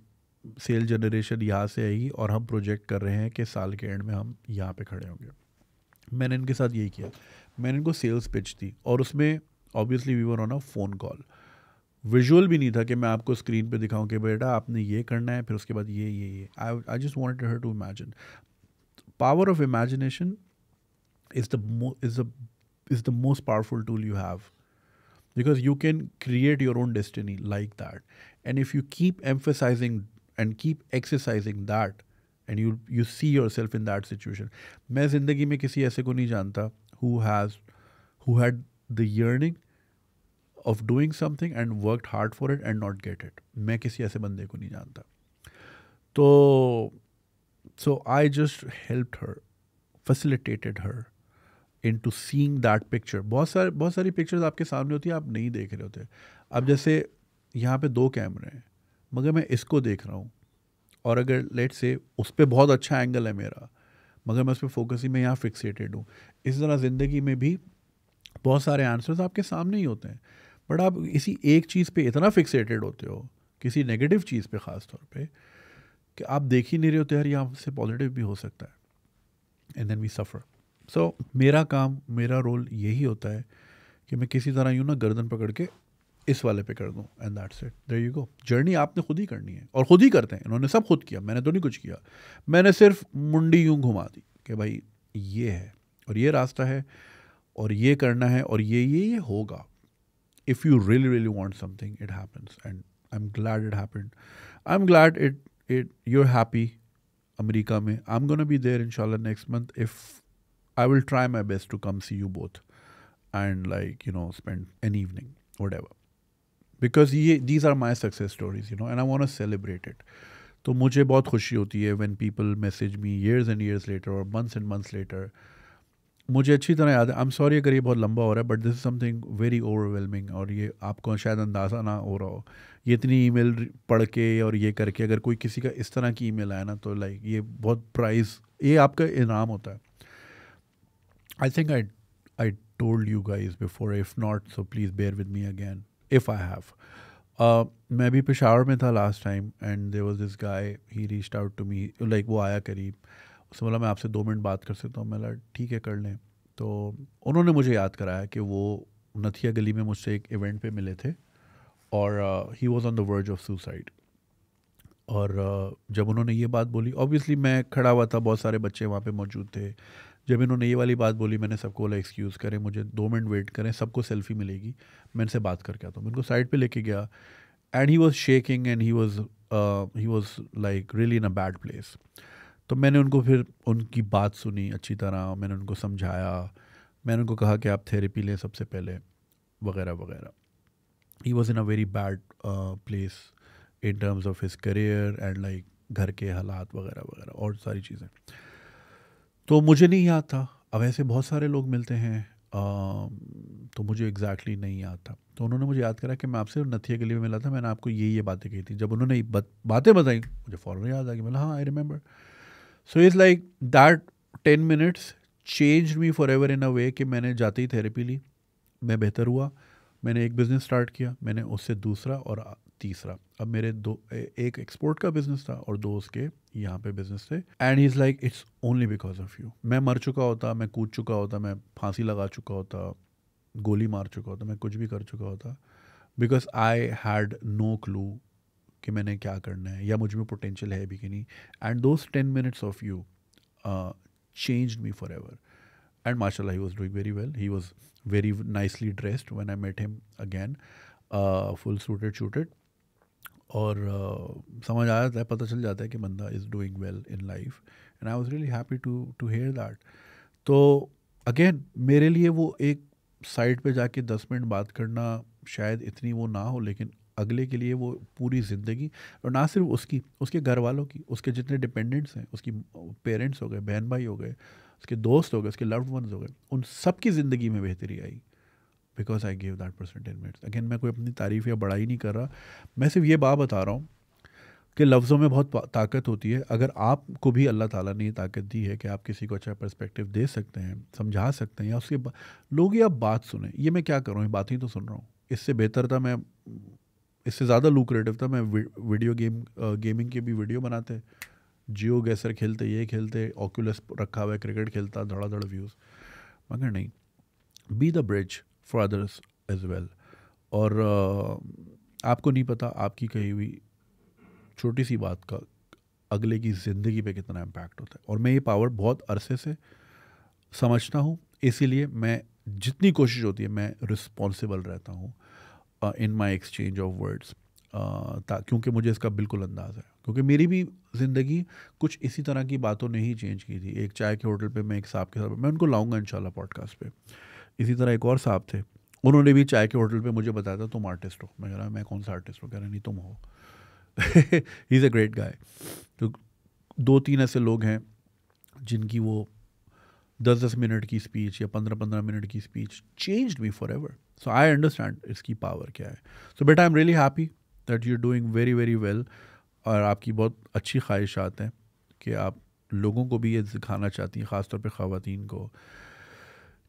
सेल जनरेशन यहाँ से आएगी और हम प्रोजेक्ट कर रहे हैं कि साल के एंड में हम यहाँ पे खड़े होंगे। मैंने इनके साथ यही किया। मैंने इनको सेल्स पिच दी और उसमें obviously we were on a phone call visual भी नहीं था कि मैं आपको स्क्रीन पे दिखाऊँ कि बेटा आपने ये करना है, फिर उसके बाद ये ये ये। I I just want her to imagine power of imagination is the is the is the most powerful tool you have because you can create your own destiny like that and if you keep emphasizing and keep exercising that and you you see yourself in that situation मैं ज़िंदगी में किसी ऐसे को नहीं जानता who has who had the yearning of doing something and worked hard for it and not get it मैं किसी ऐसे बंदे को नहीं जानता तो so I just helped her facilitated her into seeing that picture बहुत सारे, बहुत सारी पिक्चर्स आपके सामने होती है, आप नहीं देख रहे होते अब जैसे यहाँ पे दो कैमरे हैं, मगर मैं इसको देख रहा हूँ, और अगर लेट से उस पर बहुत अच्छा एंगल है मेरा, मगर मैं उस पर फोकस ही, मैं यहाँ फिक्सेटेड हूँ। इस तरह ज़िंदगी में भी बहुत सारे आंसर्स आपके सामने ही होते हैं। बट आप इसी एक चीज़ पे इतना फिक्सेटेड होते हो, किसी नेगेटिव चीज़ पे ख़ास तौर पे, कि आप देख ही नहीं रहे होते, यार, यहाँ से पॉजिटिव भी हो सकता है and then we suffer so so, मेरा काम मेरा रोल यही होता है कि मैं किसी तरह यूँ ना गर्दन पकड़ के इस वाले पे कर दूँ and that's it there you go journey आपने खुद ही करनी है और खुद ही करते हैं। इन्होंने सब खुद किया मैंने तो नहीं कुछ किया। मैंने सिर्फ़ मुंडी यूँ घुमा दी कि भाई ये है और ये रास्ता है और ये करना है और ये ये ये होगा। If you really really want something it happens and i'm glad it happened. I'm glad it it you're happy america mein i'm going to be there inshallah next month if I will try my best to come see you both and like you know spend an evening whatever because ये these are my success stories you know and I want celebrate it तो मुझे बहुत खुशी होती है when people message me years and years later और मंथ्स एंड मंथ्स लेटर मुझे अच्छी तरह याद है आई एम सॉरी अगर ये बहुत लंबा हो रहा है but this is something very overwhelming और ये आपको शायद अंदाज़ा ना हो रहा हो। ये इतनी ई मेल पढ़ के और ये करके अगर कोई किसी का इस तरह की ई मेल आए ना तो लाइक ये बहुत प्राइज ये आपका इनाम होता है। I think I I told you guys before if not so please bear with me again if I have मैं भी पेशावर में था last time and there was this guy he reach out to me like वो आया करीब उसने बोला मैं आपसे दो मिनट बात कर सकता हूँ. मैं ठीक है कर लें। तो उन्होंने मुझे याद कराया कि वो नथिया गली में मुझसे एक इवेंट पे मिले थे और he was on the verge of suicide और uh, जब उन्होंने ये बात बोली ऑब्वियसली मैं खड़ा हुआ था बहुत सारे बच्चे वहाँ पे मौजूद थे जब इन्होंने ये वाली बात बोली, मैंने सबको बोला एक्सक्यूज़ करें, मुझे दो मिनट वेट करें, सबको सेल्फी मिलेगी। मैं इनसे बात करके आता हूँ मैं उनको साइड पे लेके गया। And he was shaking and he was he was like really in a bad place तो मैंने उनको फिर उनकी बात सुनी अच्छी तरह, मैंने उनको समझाया। मैंने उनको कहा कि आप थेरेपी लें सबसे पहले, वगैरह वगैरह। He was in a very bad place in terms of his career and like घर के हालात, वगैरह वगैरह, और सारी चीज़ें। तो मुझे नहीं याद था। अब ऐसे बहुत सारे लोग मिलते हैं आ, तो मुझे एग्जैक्टली exactly नहीं याद था। तो उन्होंने मुझे याद करा कि मैं आपसे नथिया गली में मिला था मैंने आपको ये ये बातें कही थी। जब उन्होंने बत, बातें बताई मुझे फ़ौरन याद आ गया मैं हाँ I remember so is like that ten minutes change me forever in a way कि मैंने जाते ही थेरेपी ली मैं बेहतर हुआ मैंने एक बिज़नेस स्टार्ट किया मैंने उससे दूसरा और तीसरा। अब मेरे दो एक एक्सपोर्ट का बिज़नेस था और दो उसके यहाँ पे बिज़नेस थे। And he is like it's only because of you मैं मर चुका होता, मैं कूद चुका होता, मैं फांसी लगा चुका होता, गोली मार चुका होता, मैं कुछ भी कर चुका होता। Because I had no clue कि मैंने क्या करना है, या मुझमें पोटेंशियल है भी कि नहीं। And those ten minutes of you change me forever and माशा he was doing very well he was very nicely dressed when I met him again full suited shooted और uh, समझ आ जाता है पता चल जाता है कि बंदा is doing well in life and I was really happy to to hear that तो अगेन मेरे लिए वो एक साइड पे जाके दस मिनट बात करना शायद इतनी वो ना हो लेकिन अगले के लिए वो पूरी ज़िंदगी और ना सिर्फ़ उसकी उसके घर वालों की उसके जितने डिपेंडेंट्स हैं उसकी पेरेंट्स हो गए बहन भाई हो गए उसके दोस्त हो गए उसके लव्ड वंस हो गए उन सब की ज़िंदगी में बेहतरी आई। Because I give that person ten minutes again मैं कोई अपनी तारीफ़ या बड़ाई नहीं कर रहा। मैं सिर्फ़ ये बात बता रहा हूँ कि लफ्ज़ों में बहुत ताकत होती है। अगर आपको भी अल्लाह ताला ने ताकत दी है कि आप किसी को अच्छा पर्सपेक्टिव दे सकते हैं, समझा सकते हैं या उसके लोग ये आप बात सुने, ये मैं क्या कर? हूँ बातें तो सुन रहा हूँ। इससे बेहतर था मैं, इससे ज़्यादा लुक्रेटिव था मैं वीडियो गेम गेमिंग के भी वीडियो बनाते। जियो गैसर खेलते, ये खेलते ऑक्यूलस रखा हुआ है क्रिकेट खेलता, धड़ाधड़ व्यूज़ मगर नहीं। Be the bridge for others as well और आपको नहीं पता आपकी कही हुई छोटी सी बात का अगले की ज़िंदगी पे कितना इम्पैक्ट होता है। और मैं ये पावर बहुत अरसे से समझता हूँ, इसीलिए मैं जितनी कोशिश होती है मैं रिस्पॉन्सिबल रहता हूँ in my exchange of words क्योंकि मुझे इसका बिल्कुल अंदाज़ है। क्योंकि मेरी भी ज़िंदगी कुछ इसी तरह की बातों ने ही चेंज की थी। एक चाय के होटल पे, मैं एक साहब के साथ, मैं उनको लाऊँगा इंशाल्लाह पॉडकास्ट पे। इसी तरह एक और साहब थे। उन्होंने भी चाय के होटल पे मुझे बताया था, तुम आर्टिस्ट हो। मैं कह रहा, मैं कौन सा आर्टिस्ट हूँ? कह रहा, नहीं, तुम हो। He is a great guy तो दो तीन ऐसे लोग हैं, जिनकी वो दस दस मिनट की स्पीच या पंद्रह पंद्रह मिनट की speech change me for ever so I understand इसकी पावर क्या है। सो बेटा I am really happy that you doing very very well और आपकी बहुत अच्छी ख्वाहिशात हैं कि आप लोगों को भी ये सिखाना चाहती हैं, ख़ासतौर पर ख़वान को।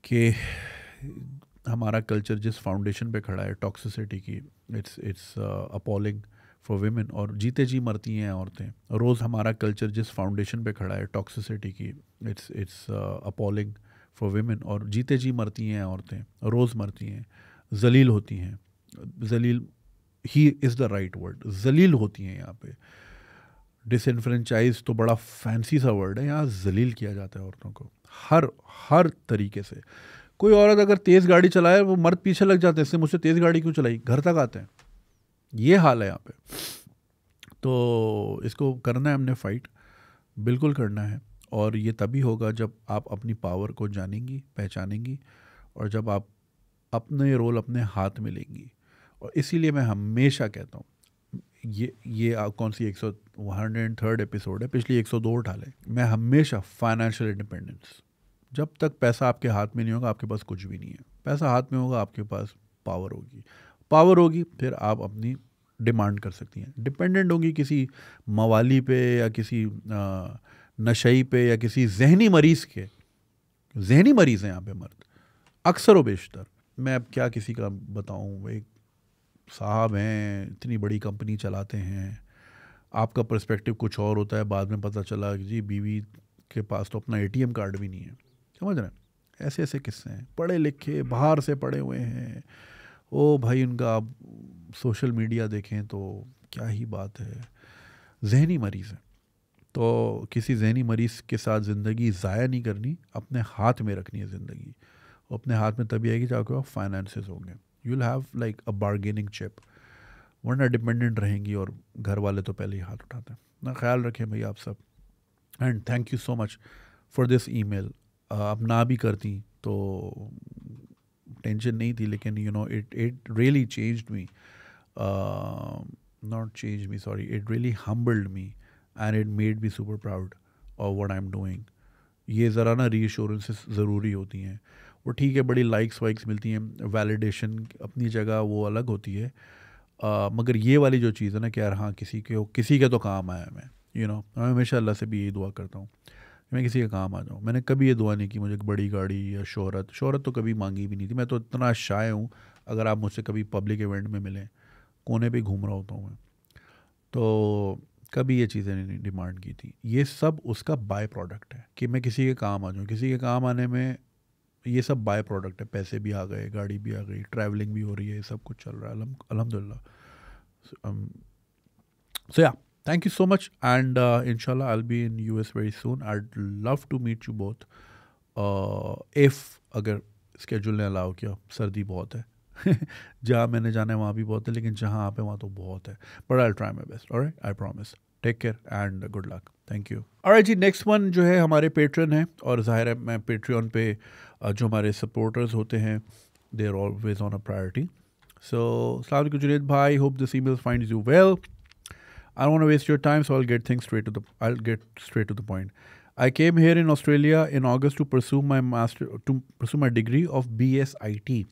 कि हमारा कल्चर जिस फाउंडेशन पे खड़ा है टॉक्सिसिटी की it's it's appalling for women और जीते जी मरती हैं औरतें। रोज़ हमारा कल्चर जिस फाउंडेशन पे खड़ा है टॉक्सिसिटी की it's it's appalling for women और जीते जी मरती हैं औरतें, रोज़ मरती हैं, जलील होती हैं। जलील ही इज़ द राइट वर्ड जलील होती हैं यहाँ पे। डिसनफ्रेंचाइज तो बड़ा फैंसी सा वर्ड है, यहाँ जलील किया जाता है औरतों को। हर हर तरीके से। कोई औरत अगर तेज़ गाड़ी चलाए, वो मर्द पीछे लग जाते हैं इससे मुझसे तेज़ गाड़ी क्यों चलाई? घर तक आते हैं। ये हाल है यहाँ पे। तो इसको करना है हमने फ़ाइट बिल्कुल करना है। और ये तभी होगा जब आप अपनी पावर को जानेंगी, पहचानेंगी, और जब आप अपने रोल अपने हाथ में लेंगी। और इसीलिए मैं हमेशा कहता हूँ, ये ये कौन सी एक सौ हंड्रेड एंड थर्ड एपिसोड है, पिछली एक सौ दो उठा लें। मैं हमेशा फाइनेंशियल इंडिपेंडेंस जब तक पैसा आपके हाथ में नहीं होगा, आपके पास कुछ भी नहीं है। पैसा हाथ में होगा, आपके पास पावर होगी। पावर होगी, फिर आप अपनी डिमांड कर सकती हैं। डिपेंडेंट होगी किसी मवाली पे या किसी नशई पे या किसी जहनी मरीज़ के। जहनी मरीज़ हैं यहाँ पे मर्द। अक्सर व बेशतर। मैं अब क्या किसी का बताऊँ? एक साहब हैं, इतनी बड़ी कंपनी चलाते हैं। आपका पर्सपेक्टिव कुछ और होता है। बाद में पता चला कि जी, बीवी के पास तो अपना एटीएम कार्ड भी नहीं है। समझ रहे हैं? ऐसे ऐसे किस्से हैं। पढ़े लिखे, बाहर से पढ़े हुए हैं। ओ भाई, उनका आप सोशल मीडिया देखें तो क्या ही बात है। जहनी मरीज़ है। तो किसी जहनी मरीज़ के साथ ज़िंदगी ज़ाया नहीं करनी, अपने हाथ में रखनी है ज़िंदगी। अपने हाथ में तभी आएगी जब आप फाइनेंसेस होंगे। You will have like a bargaining chip वरना डिपेंडेंट रहेंगी और घर वाले तो पहले ही हाथ उठाते हैं। ना ख्याल रखें भाई आप सब। And thank you so much for this email अब ना भी करती तो टेंशन नहीं थी लेकिन you know it it really change me not change me sorry it really humbled me and it made me super proud of what I am doing ये ज़रा ना रीअश्योरेंसेस ज़रूरी होती हैं। वो ठीक है बड़ी लाइक्स वाइक्स मिलती हैं वैलिडेशन अपनी जगह वो अलग होती है। आ, मगर ये वाली जो चीज़ है ना कि यार हाँ किसी के किसी के तो काम आया मैं यू नो मैं हमेशा अल्लाह से भी यही दुआ करता हूँ। मैं किसी का काम आ जाऊँ। मैंने कभी ये दुआ नहीं की मुझे एक बड़ी गाड़ी या शोहरत शोहरत तो कभी मांगी भी नहीं थी। मैं तो इतना शाय हूँ, अगर आप मुझसे कभी पब्लिक इवेंट में मिलें, कोने पे घूम रहा होता हूँ मैं। तो कभी ये चीज़ें नहीं डिमांड की थी। ये सब उसका बाय प्रोडक्ट है कि मैं किसी के काम आ जाऊँ। किसी के काम आने में ये सब बाय प्रोडक्ट है। पैसे भी आ गए, गाड़ी भी आ गई ट्रैवलिंग भी हो रही है सब कुछ चल रहा है अलहमदिल्ला सो या thank you so much and uh, inshallah i'll be in us very soon. I'd love to meet you both. Uh, if अगर स्केजूल ने अलाउ किया सर्दी बहुत है। जहाँ मैंने जाना है वहाँ भी बहुत है लेकिन जहाँ आप वहाँ तो बहुत है। But I try my best और I promise take care and good luck thank you और जी नेक्स्ट वन जो है हमारे पेट्रन है और ज़ाहिर है मैं पेट्रियन पे जो हमारे सपोर्टर्स होते हैं they are always on a priority so सलाम जुनेद भाई hope this email finds you well I don't want to waste your time, so I'll get things straight to the. I'll get straight to the point. I came here in Australia in August to pursue my master to pursue my degree of BSIT.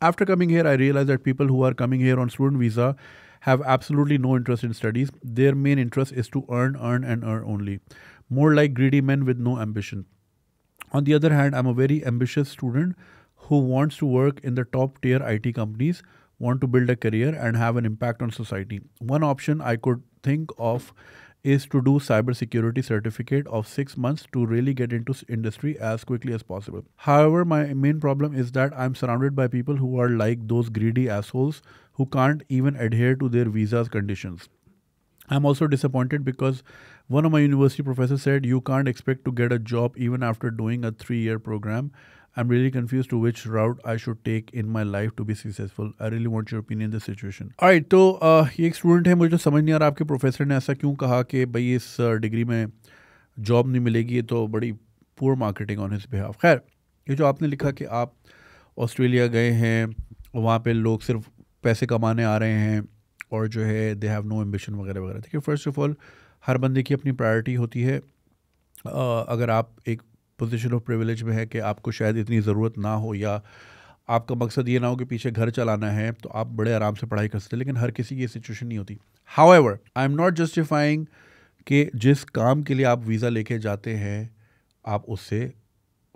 After coming here, I realized that people who are coming here on student visa have absolutely no interest in studies. Their main interest is to earn, earn, and earn only. More like greedy men with no ambition. On the other hand, I'm a very ambitious student who wants to work in the top tier IT companies, want to build a career and have an impact on society. One option I could think of is to do cybersecurity certificate of 6 months to really get into industry as quickly as possible. However, my main problem is that I'm surrounded by people who are like those greedy assholes who can't even adhere to their visa's conditions. I'm also disappointed because one of my university professors said you can't expect to get a job even after doing a 3 year program I'm really confused to which route I should take in my life to be successful. I really want your opinion in this situation. Alright, तो uh, ये एक स्टूडेंट है मुझे तो समझ नहीं आ रहा आपके प्रोफेसर ने ऐसा क्यों कहा कि भाई इस डिग्री में जॉब नहीं मिलेगी तो बड़ी poor marketing on his behalf खैर ये जो आपने लिखा कि आप ऑस्ट्रेलिया गए हैं वहाँ पे लोग सिर्फ़ पैसे कमाने आ रहे हैं और जो है दे हैव नो एम्बिशन वगैरह वगैरह देखिए फ़र्स्ट ऑफ़ ऑल हर बंदे की अपनी प्रायोरिटी होती है अगर आप एक पोजीशन ऑफ़ प्रिविलेज में है कि आपको शायद इतनी ज़रूरत ना हो या आपका मकसद ये ना हो कि पीछे घर चलाना है तो आप बड़े आराम से पढ़ाई कर सकते लेकिन हर किसी की ये सिचुएशन नहीं होती। However I am not justifying कि जिस काम के लिए आप वीज़ा लेके जाते हैं, आप उससे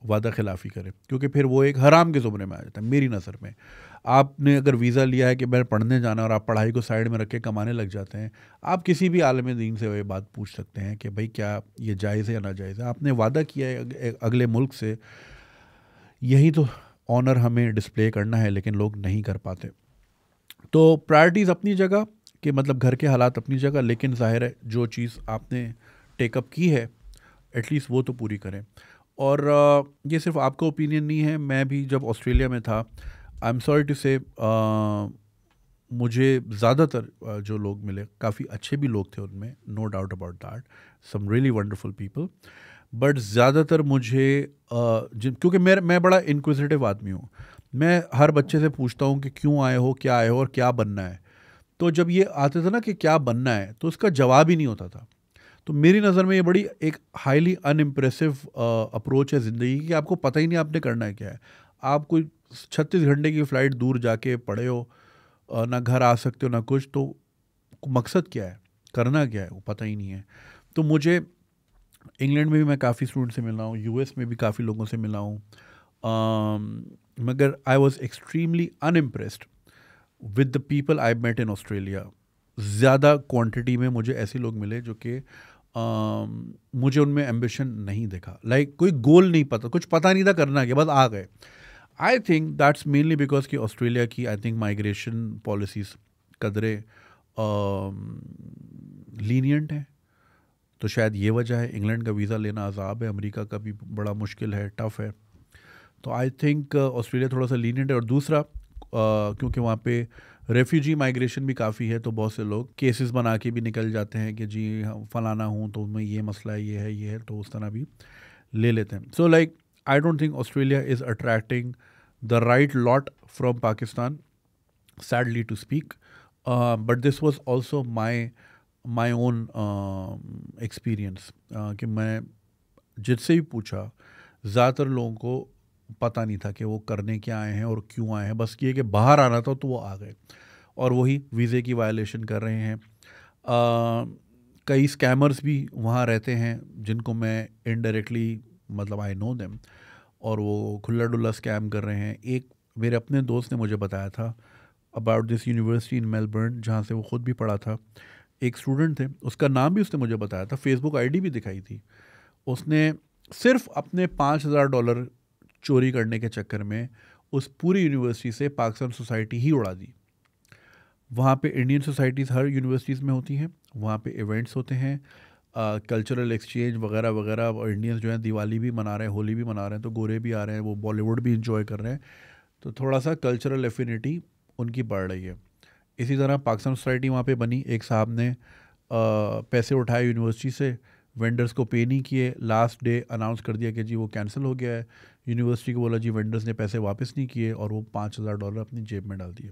वादा खिलाफ़ी करें, क्योंकि फिर वो एक हराम के ज़ुमरे में आ जाता है, मेरी नज़र में। आपने अगर वीज़ा लिया है कि मैं पढ़ने जाना और आप पढ़ाई को साइड में रख के कमाने लग जाते हैं, आप किसी भी आलम दीन से ये बात पूछ सकते हैं कि भाई क्या ये जायज़ है या ना जायज़ है। आपने वादा किया है अगले मुल्क से। यही तो ऑनर हमें डिस्प्ले करना है, लेकिन लोग नहीं कर पाते। तो प्रायरिटीज़ अपनी जगह कि मतलब घर के हालात अपनी जगह, लेकिन ज़ाहिर है जो चीज़ आपने टेकअप की है एटलीस्ट वो तो पूरी करें। और ये सिर्फ़ आपका ओपिनियन नहीं है, मैं भी जब ऑस्ट्रेलिया में था आई एम सॉरी टू से मुझे ज़्यादातर uh, जो लोग मिले काफ़ी अच्छे भी लोग थे उनमें no doubt about that some really wonderful people but ज़्यादातर मुझे uh, जिन क्योंकि मैं मैं बड़ा इंक्विजिटिव आदमी हूँ। मैं हर बच्चे से पूछता हूँ कि क्यों आए हो क्या आए हो और क्या बनना है। तो जब ये आते थे ना कि क्या बनना है तो उसका जवाब ही नहीं होता था। तो मेरी नज़र में ये बड़ी एक हाईली अनइम्प्रेसिव अप्रोच है ज़िंदगी की आपको पता ही नहीं आपने करना है क्या है। आप कोई छत्तीस घंटे की फ़्लाइट दूर जाके पढ़े हो ना घर आ सकते हो ना कुछ तो मकसद क्या है? करना क्या है? वो पता ही नहीं है। तो मुझे इंग्लैंड में भी मैं काफ़ी स्टूडेंट से मिला हूँ यूएस में भी काफ़ी लोगों से मिला हूँ मगर I was extremely unimpressed with the people I met in Australia ज़्यादा क्वांटिटी में मुझे ऐसे लोग मिले जो कि मुझे उनमें एम्बिशन नहीं देखा। लाइक like, कोई गोल नहीं पता कुछ पता नहीं था करना क्या बस आ गए। I think that's mainly because कि ऑस्ट्रेलिया की आई थिंक माइग्रेशन पॉलिसीज़ कदरे लीनियंट हैं। तो शायद ये वजह है इंग्लैंड का वीज़ा लेना अजाब है अमेरिका का भी बड़ा मुश्किल है टफ़ है। तो आई थिंक ऑस्ट्रेलिया थोड़ा सा लीनियंट है। और दूसरा uh, क्योंकि वहाँ पे रेफ्यूजी माइग्रेशन भी काफ़ी है तो बहुत से लोग केसेस बना के भी निकल जाते हैं कि जी फलाना हूँ तो मैं ये मसला है ये है ये है तो उस तरह भी ले लेते हैं। So like I don't think Australia is attracting the right lot from Pakistan, sadly to speak. Uh, but this was also my my own experience uh, कि मैं जिससे भी पूछा ज़्यादातर लोगों को पता नहीं था कि वो करने क्या आए हैं और क्यों आए हैं। बस ये कि बाहर आना था तो वो आ गए और वही वीज़े की वायलेशन कर रहे हैं। Uh, कई स्कैमर्स भी वहाँ रहते हैं जिनको मैं इनडायरेक्टली मतलब आई नो देम और वो खुला डुल्ला स्कैम कर रहे हैं। एक मेरे अपने दोस्त ने मुझे बताया था about this university in Melbourne जहाँ से वो ख़ुद भी पढ़ा था। एक स्टूडेंट थे, उसका नाम भी उसने मुझे बताया था। फेसबुक आईडी भी दिखाई थी। उसने सिर्फ़ अपने पाँच हज़ार डॉलर चोरी करने के चक्कर में उस पूरी यूनिवर्सिटी से पाकिस्तान सोसाइटी ही उड़ा दी। वहाँ पे इंडियन सोसाइटीज़ हर यूनिवर्सिटीज़ में होती हैं। वहाँ पे इवेंट्स होते हैं। कल्चरल एक्सचेंज वगैरह वगैरह और इंडियंस जो हैं दिवाली भी मना रहे हैं होली भी मना रहे हैं तो गोरे भी आ रहे हैं वो बॉलीवुड भी इंजॉय कर रहे हैं। तो थोड़ा सा कल्चरल एफिनिटी उनकी बढ़ रही है। इसी तरह पाकिस्तान सोसाइटी वहाँ पे बनी एक साहब ने आ, पैसे उठाए यूनिवर्सिटी से वेंडर्स को पे नहीं किए लास्ट डे अनाउंस कर दिया कि जी वो कैंसिल हो गया है। यूनिवर्सिटी को बोला जी वेंडर्स ने पैसे वापस नहीं किए और वो पाँच हज़ार डॉलर अपनी जेब में डाल दिए।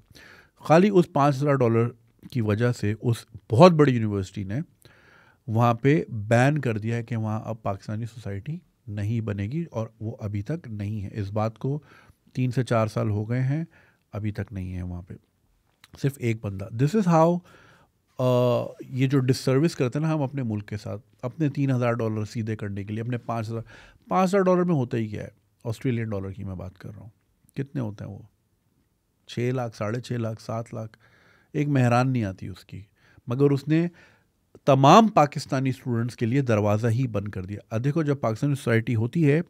खाली उस पाँच हज़ार डॉलर की वजह से उस बहुत बड़ी यूनिवर्सिटी ने वहाँ पे बैन कर दिया है कि वहाँ अब पाकिस्तानी सोसाइटी नहीं बनेगी और वो अभी तक नहीं है। इस बात को तीन से चार साल हो गए हैं, अभी तक नहीं है वहाँ पे। सिर्फ़ एक बंदा। दिस इज़ हाउ ये जो डिसर्विस करते हैं ना हम अपने मुल्क के साथ, अपने तीन हज़ार डॉलर सीधे करने के लिए, अपने पाँच हज़ार पाँच हज़ार डॉलर में होता ही क्या है? ऑस्ट्रेलियन डॉलर की मैं बात कर रहा हूँ। कितने होते हैं वो? छः लाख, साढ़े छः लाख, सात लाख। एक मेहरान नहीं आती उसकी। मगर उसने तमाम पाकिस्तानी स्टूडेंट्स के लिए दरवाज़ा ही बंद कर दिया। देखो, जब पाकिस्तानी सोसाइटी होती है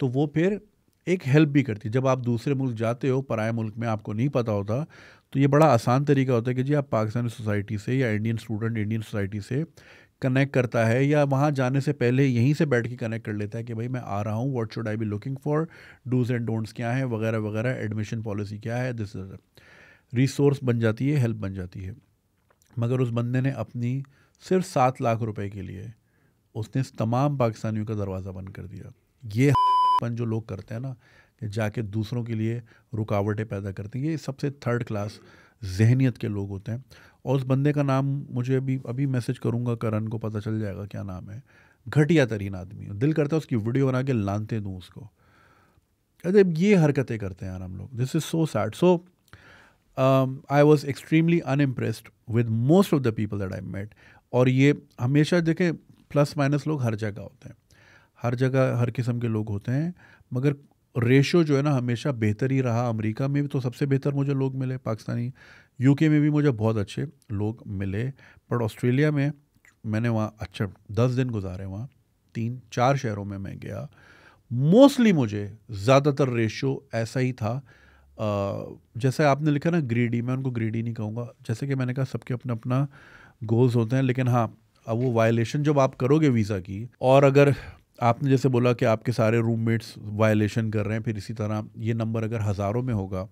तो वो फिर एक हेल्प भी करती है। जब आप दूसरे मुल्क जाते हो पराए मुल्क में आपको नहीं पता होता तो ये बड़ा आसान तरीका होता है कि जी आप पाकिस्तानी सोसाइटी से या इंडियन स्टूडेंट इंडियन सोसाइटी से कनेक्ट करता है या वहाँ जाने से पहले यहीं से बैठ के कनेक्ट कर लेता है कि भाई मैं आ रहा हूँ what should I be looking for dos and don'ts क्या है? वगैरह वगैरह एडमिशन पॉलिसी क्या है? दिस रिसोर्स बन जाती है हेल्प बन जाती है। मगर उस बंदे ने अपनी सिर्फ़ सात लाख रुपए के लिए उसने तमाम पाकिस्तानियों का दरवाज़ा बंद कर दिया। ये पन जो लोग करते हैं ना कि जाके दूसरों के लिए रुकावटें पैदा करते हैं। ये सबसे थर्ड क्लास जहनीत के लोग होते हैं। और उस बंदे का नाम मुझे अभी अभी मैसेज करूँगा, करण को पता चल जाएगा क्या नाम है। घटिया तरीन आदमी दिल करता है उसकी वीडियो बना के लानते दूँ उसको। अरे, ये हरकतें करते हैं यार हम लोग। This is so sad so I was extremely unimpressed with most of the people that I met और ये हमेशा देखें प्लस माइनस लोग हर जगह होते हैं। हर जगह, हर किस्म के लोग होते हैं, मगर रेशो जो है ना, हमेशा बेहतर ही रहा। अमेरिका में भी तो सबसे बेहतर मुझे लोग मिले, पाकिस्तानी यूके में भी मुझे बहुत अच्छे लोग मिले बट ऑस्ट्रेलिया में मैंने वहाँ अच्छा दस दिन गुजारे वहाँ, तीन, चार शहरों में मैं गया। मोस्टली मुझे ज़्यादातर रेशो ऐसा ही था। जैसे आपने लिखा ना ग्रीडी मैं उनको ग्रीडी नहीं कहूँगा। जैसे कि मैंने कहा, सबके अपना अपना गोल्स होते हैं, लेकिन हाँ अब वो वायलेशन जब आप करोगे वीज़ा की, और अगर आपने जैसे बोला कि आपके सारे रूममेट्स वायलेशन कर रहे हैं, फिर इसी तरह ये नंबर अगर हज़ारों में होगा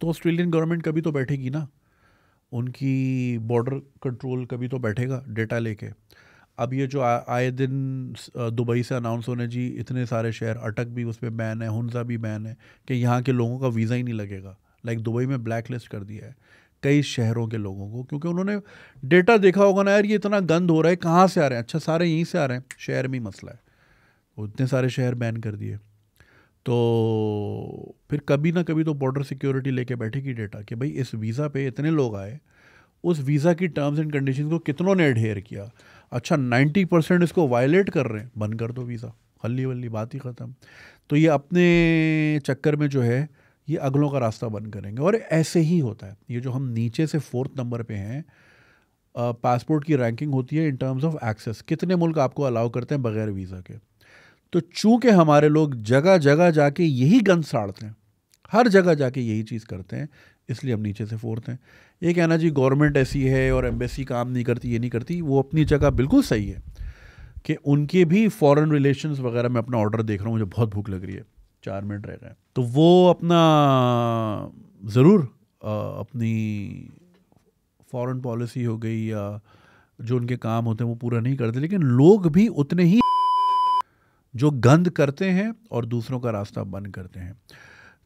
तो ऑस्ट्रेलियन गवर्नमेंट कभी तो बैठेगी ना। उनकी बॉर्डर कंट्रोल कभी तो बैठेगा डेटा लेके। अब ये जो आए दिन दुबई से अनाउंस होने जी, इतने सारे शहर, अटक भी उस पर बैन है, हंजा भी बैन है, कि यहाँ के लोगों का वीज़ा ही नहीं लगेगा। लाइक दुबई में ब्लैक लिस्ट कर दिया है। कई शहरों के लोगों को, क्योंकि उन्होंने डेटा देखा होगा ना, यार ये इतना गंद हो रहा है, कहाँ से आ रहे हैं? अच्छा सारे यहीं से आ रहे हैं। शहर में ही मसला है। उतने सारे शहर बैन कर दिए। तो फिर कभी ना कभी तो बॉर्डर सिक्योरिटी लेके बैठेगी डेटा कि भाई इस वीज़ा पे इतने लोग आए, उस वीज़ा की टर्म्स एंड कंडीशंस को कितनों ने एडहेयर किया? अच्छा नाइन्टी परसेंट इसको वायलेट कर रहे हैं। बंद कर दो वीज़ा हल्ली वल्ली बात ही ख़त्म। तो ये अपने चक्कर में जो है ये अगलों का रास्ता बंद करेंगे। और ऐसे ही होता है। ये जो हम नीचे से फोर्थ नंबर पे हैं पासपोर्ट की रैंकिंग होती है इन टर्म्स ऑफ़ एक्सेस। कितने मुल्क आपको अलाउ करते हैं बगैर वीज़ा के? तो चूँकि हमारे लोग जगह जगह जाके यही गंद साड़ते हैं, हर जगह जाके यही चीज़ करते हैं, इसलिए हम नीचे से फोर्थ हैं। ये कहना जी गवर्नमेंट ऐसी है और एम्बेसी काम नहीं करती, ये नहीं करती, वो अपनी जगह बिल्कुल सही है कि उनके भी फॉरेन रिलेशंस वगैरह में अपना ऑर्डर देख रहा हूँ, मुझे बहुत भूख लग रही है। चार मिनट रह गए तो वो अपना ज़रूर अपनी फॉरेन पॉलिसी हो गई या जो उनके काम होते हैं वो पूरा नहीं करते। लेकिन लोग भी उतने ही जो गंद करते हैं और दूसरों का रास्ता बंद करते हैं।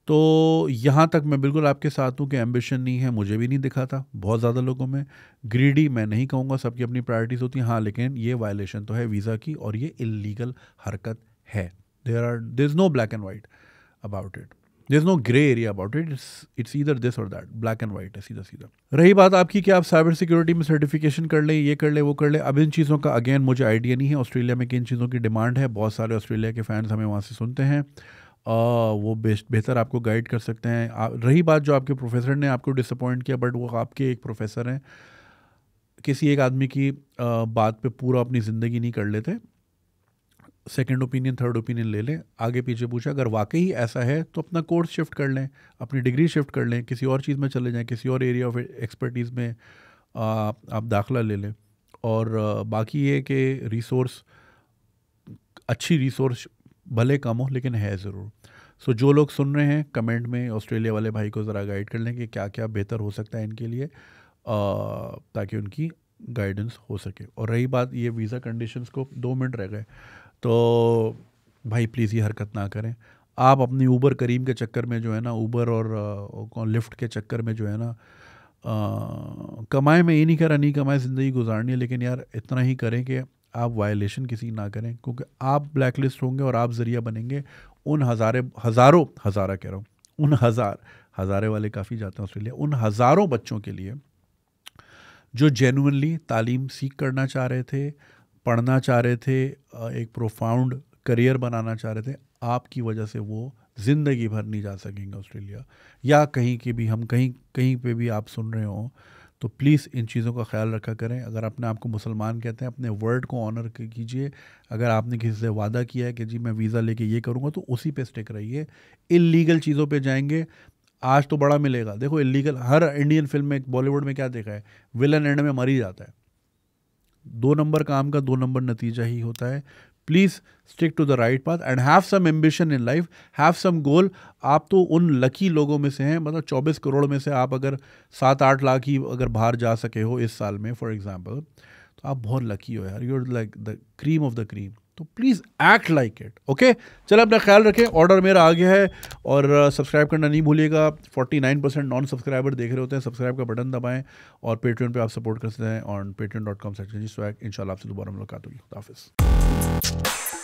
तो यहाँ तक मैं बिल्कुल आपके साथ हूँ कि एम्बिशन नहीं है, मुझे भी नहीं दिखा था बहुत ज़्यादा लोगों में। ग्रीडी मैं नहीं कहूँगा, सबकी अपनी प्रायोरिटीज़ होती हैं। हाँ लेकिन ये वायलेशन तो है वीज़ा की और ये इलीगल हरकत है। There are there is no black and white about it there is no grey area about it it's it's either this और दैट ब्लैक एंड वाइट है सीधा सीधा रही बात आपकी कि आप साइबर सिक्योरिटी में सर्टिफिकेशन कर लें ये कर लें वो कर लें। अब इन चीज़ों का अगेन मुझे आइडिया नहीं है। ऑस्ट्रेलिया में किन चीज़ों की डिमांड है? बहुत सारे ऑस्ट्रेलिया के फैंस हमें वहाँ से सुनते हैं। आ, वो बेहतर आपको गाइड कर सकते हैं। आ, रही बात जो आपके प्रोफेसर ने आपको डिसअपॉइंट किया बट वो आपके एक प्रोफेसर हैं। किसी एक आदमी की आ, बात पे पूरा अपनी ज़िंदगी नहीं कर लेते। सेकेंड ओपिनियन थर्ड ओपिनियन ले लें, आगे पीछे पूछा, अगर वाकई ही ऐसा है तो अपना कोर्स शिफ्ट कर लें, अपनी डिग्री शिफ्ट कर लें, किसी और चीज़ में चले जाएँ, किसी और एरिया ऑफ़ एक्सपर्टीज़ में आप दाखला ले लें। और बाकी ये कि रिसोर्स अच्छी रिसोर्स भले कम हो, लेकिन है ज़रूर। सो जो लोग सुन रहे हैं कमेंट में ऑस्ट्रेलिया वाले भाई को ज़रा गाइड कर लें कि क्या क्या बेहतर हो सकता है इनके लिए ताकि उनकी गाइडेंस हो सके। और रही बात ये वीज़ा कंडीशंस को, दो मिनट रह गए। तो भाई प्लीज़ ये हरकत ना करें। आप अपनी ऊबर करीम के चक्कर में जो है ना ऊबर और लिफ्ट के चक्कर में जो है ना कमाए में ये नहीं कह रहा नहीं कमाए ज़िंदगी गुजारनी है, लेकिन यार इतना ही करें कि आप वायलेशन किसी ना करें, क्योंकि आप ब्लैक लिस्ट होंगे और आप ज़रिया बनेंगे। उन हज़ारे, हज़ारों, हज़ारा कह रहा हूँ, उन हज़ार, हज़ारे वाले काफ़ी जाते हैं ऑस्ट्रेलिया, उन हज़ारों बच्चों के लिए जो जेनुनली तालीम सीख करना चाह रहे थे पढ़ना चाह रहे थे एक प्रोफाउंड करियर बनाना चाह रहे थे, आपकी वजह से वो ज़िंदगी भर नहीं जा सकेंगे ऑस्ट्रेलिया। या कहीं के भी हम कहीं कहीं पे भी आप सुन रहे हो तो प्लीज़ इन चीज़ों का ख्याल रखा करें। अगर अपने आप को मुसलमान कहते हैं, अपने वर्ड को ऑनर कीजिए। अगर आपने किसी से वादा किया है कि जी मैं वीज़ा लेके ये करूँगा तो उसी पे स्टिक रहिए। इलीगल चीज़ों पे जाएँगे। आज तो बड़ा मिलेगा। देखो इलीगल हर इंडियन फ़िल्म में बॉलीवुड में क्या देखा है? विलन एंड में मर ही जाता है। दो नंबर काम का, दो नंबर नतीजा ही होता है। Please stick to the right path and have some ambition in life have some goal आप तो उन लकी लोगों में से हैं मतलब 24 करोड़ में से आप अगर सात आठ लाख ही अगर बाहर जा सके हो इस साल में फॉर एग्ज़ाम्पल तो आप बहुत लकी हो यार। You're like the cream of the cream तो please act like it okay चलो अपना ख्याल रखें ऑर्डर मेरा आ गया है और सब्सक्राइब uh, करना नहीं भूलिएगा। 49 परसेंट नॉन सब्सक्राइबर देख रहे होते हैं सब्सक्राइब का बटन दबाएँ और पेट्रियन पे आप सपोर्ट कर सकते हैं on Patreon dot com section ji swag इन आपसे दोबारा मुलाकात होगी। हाफिज़।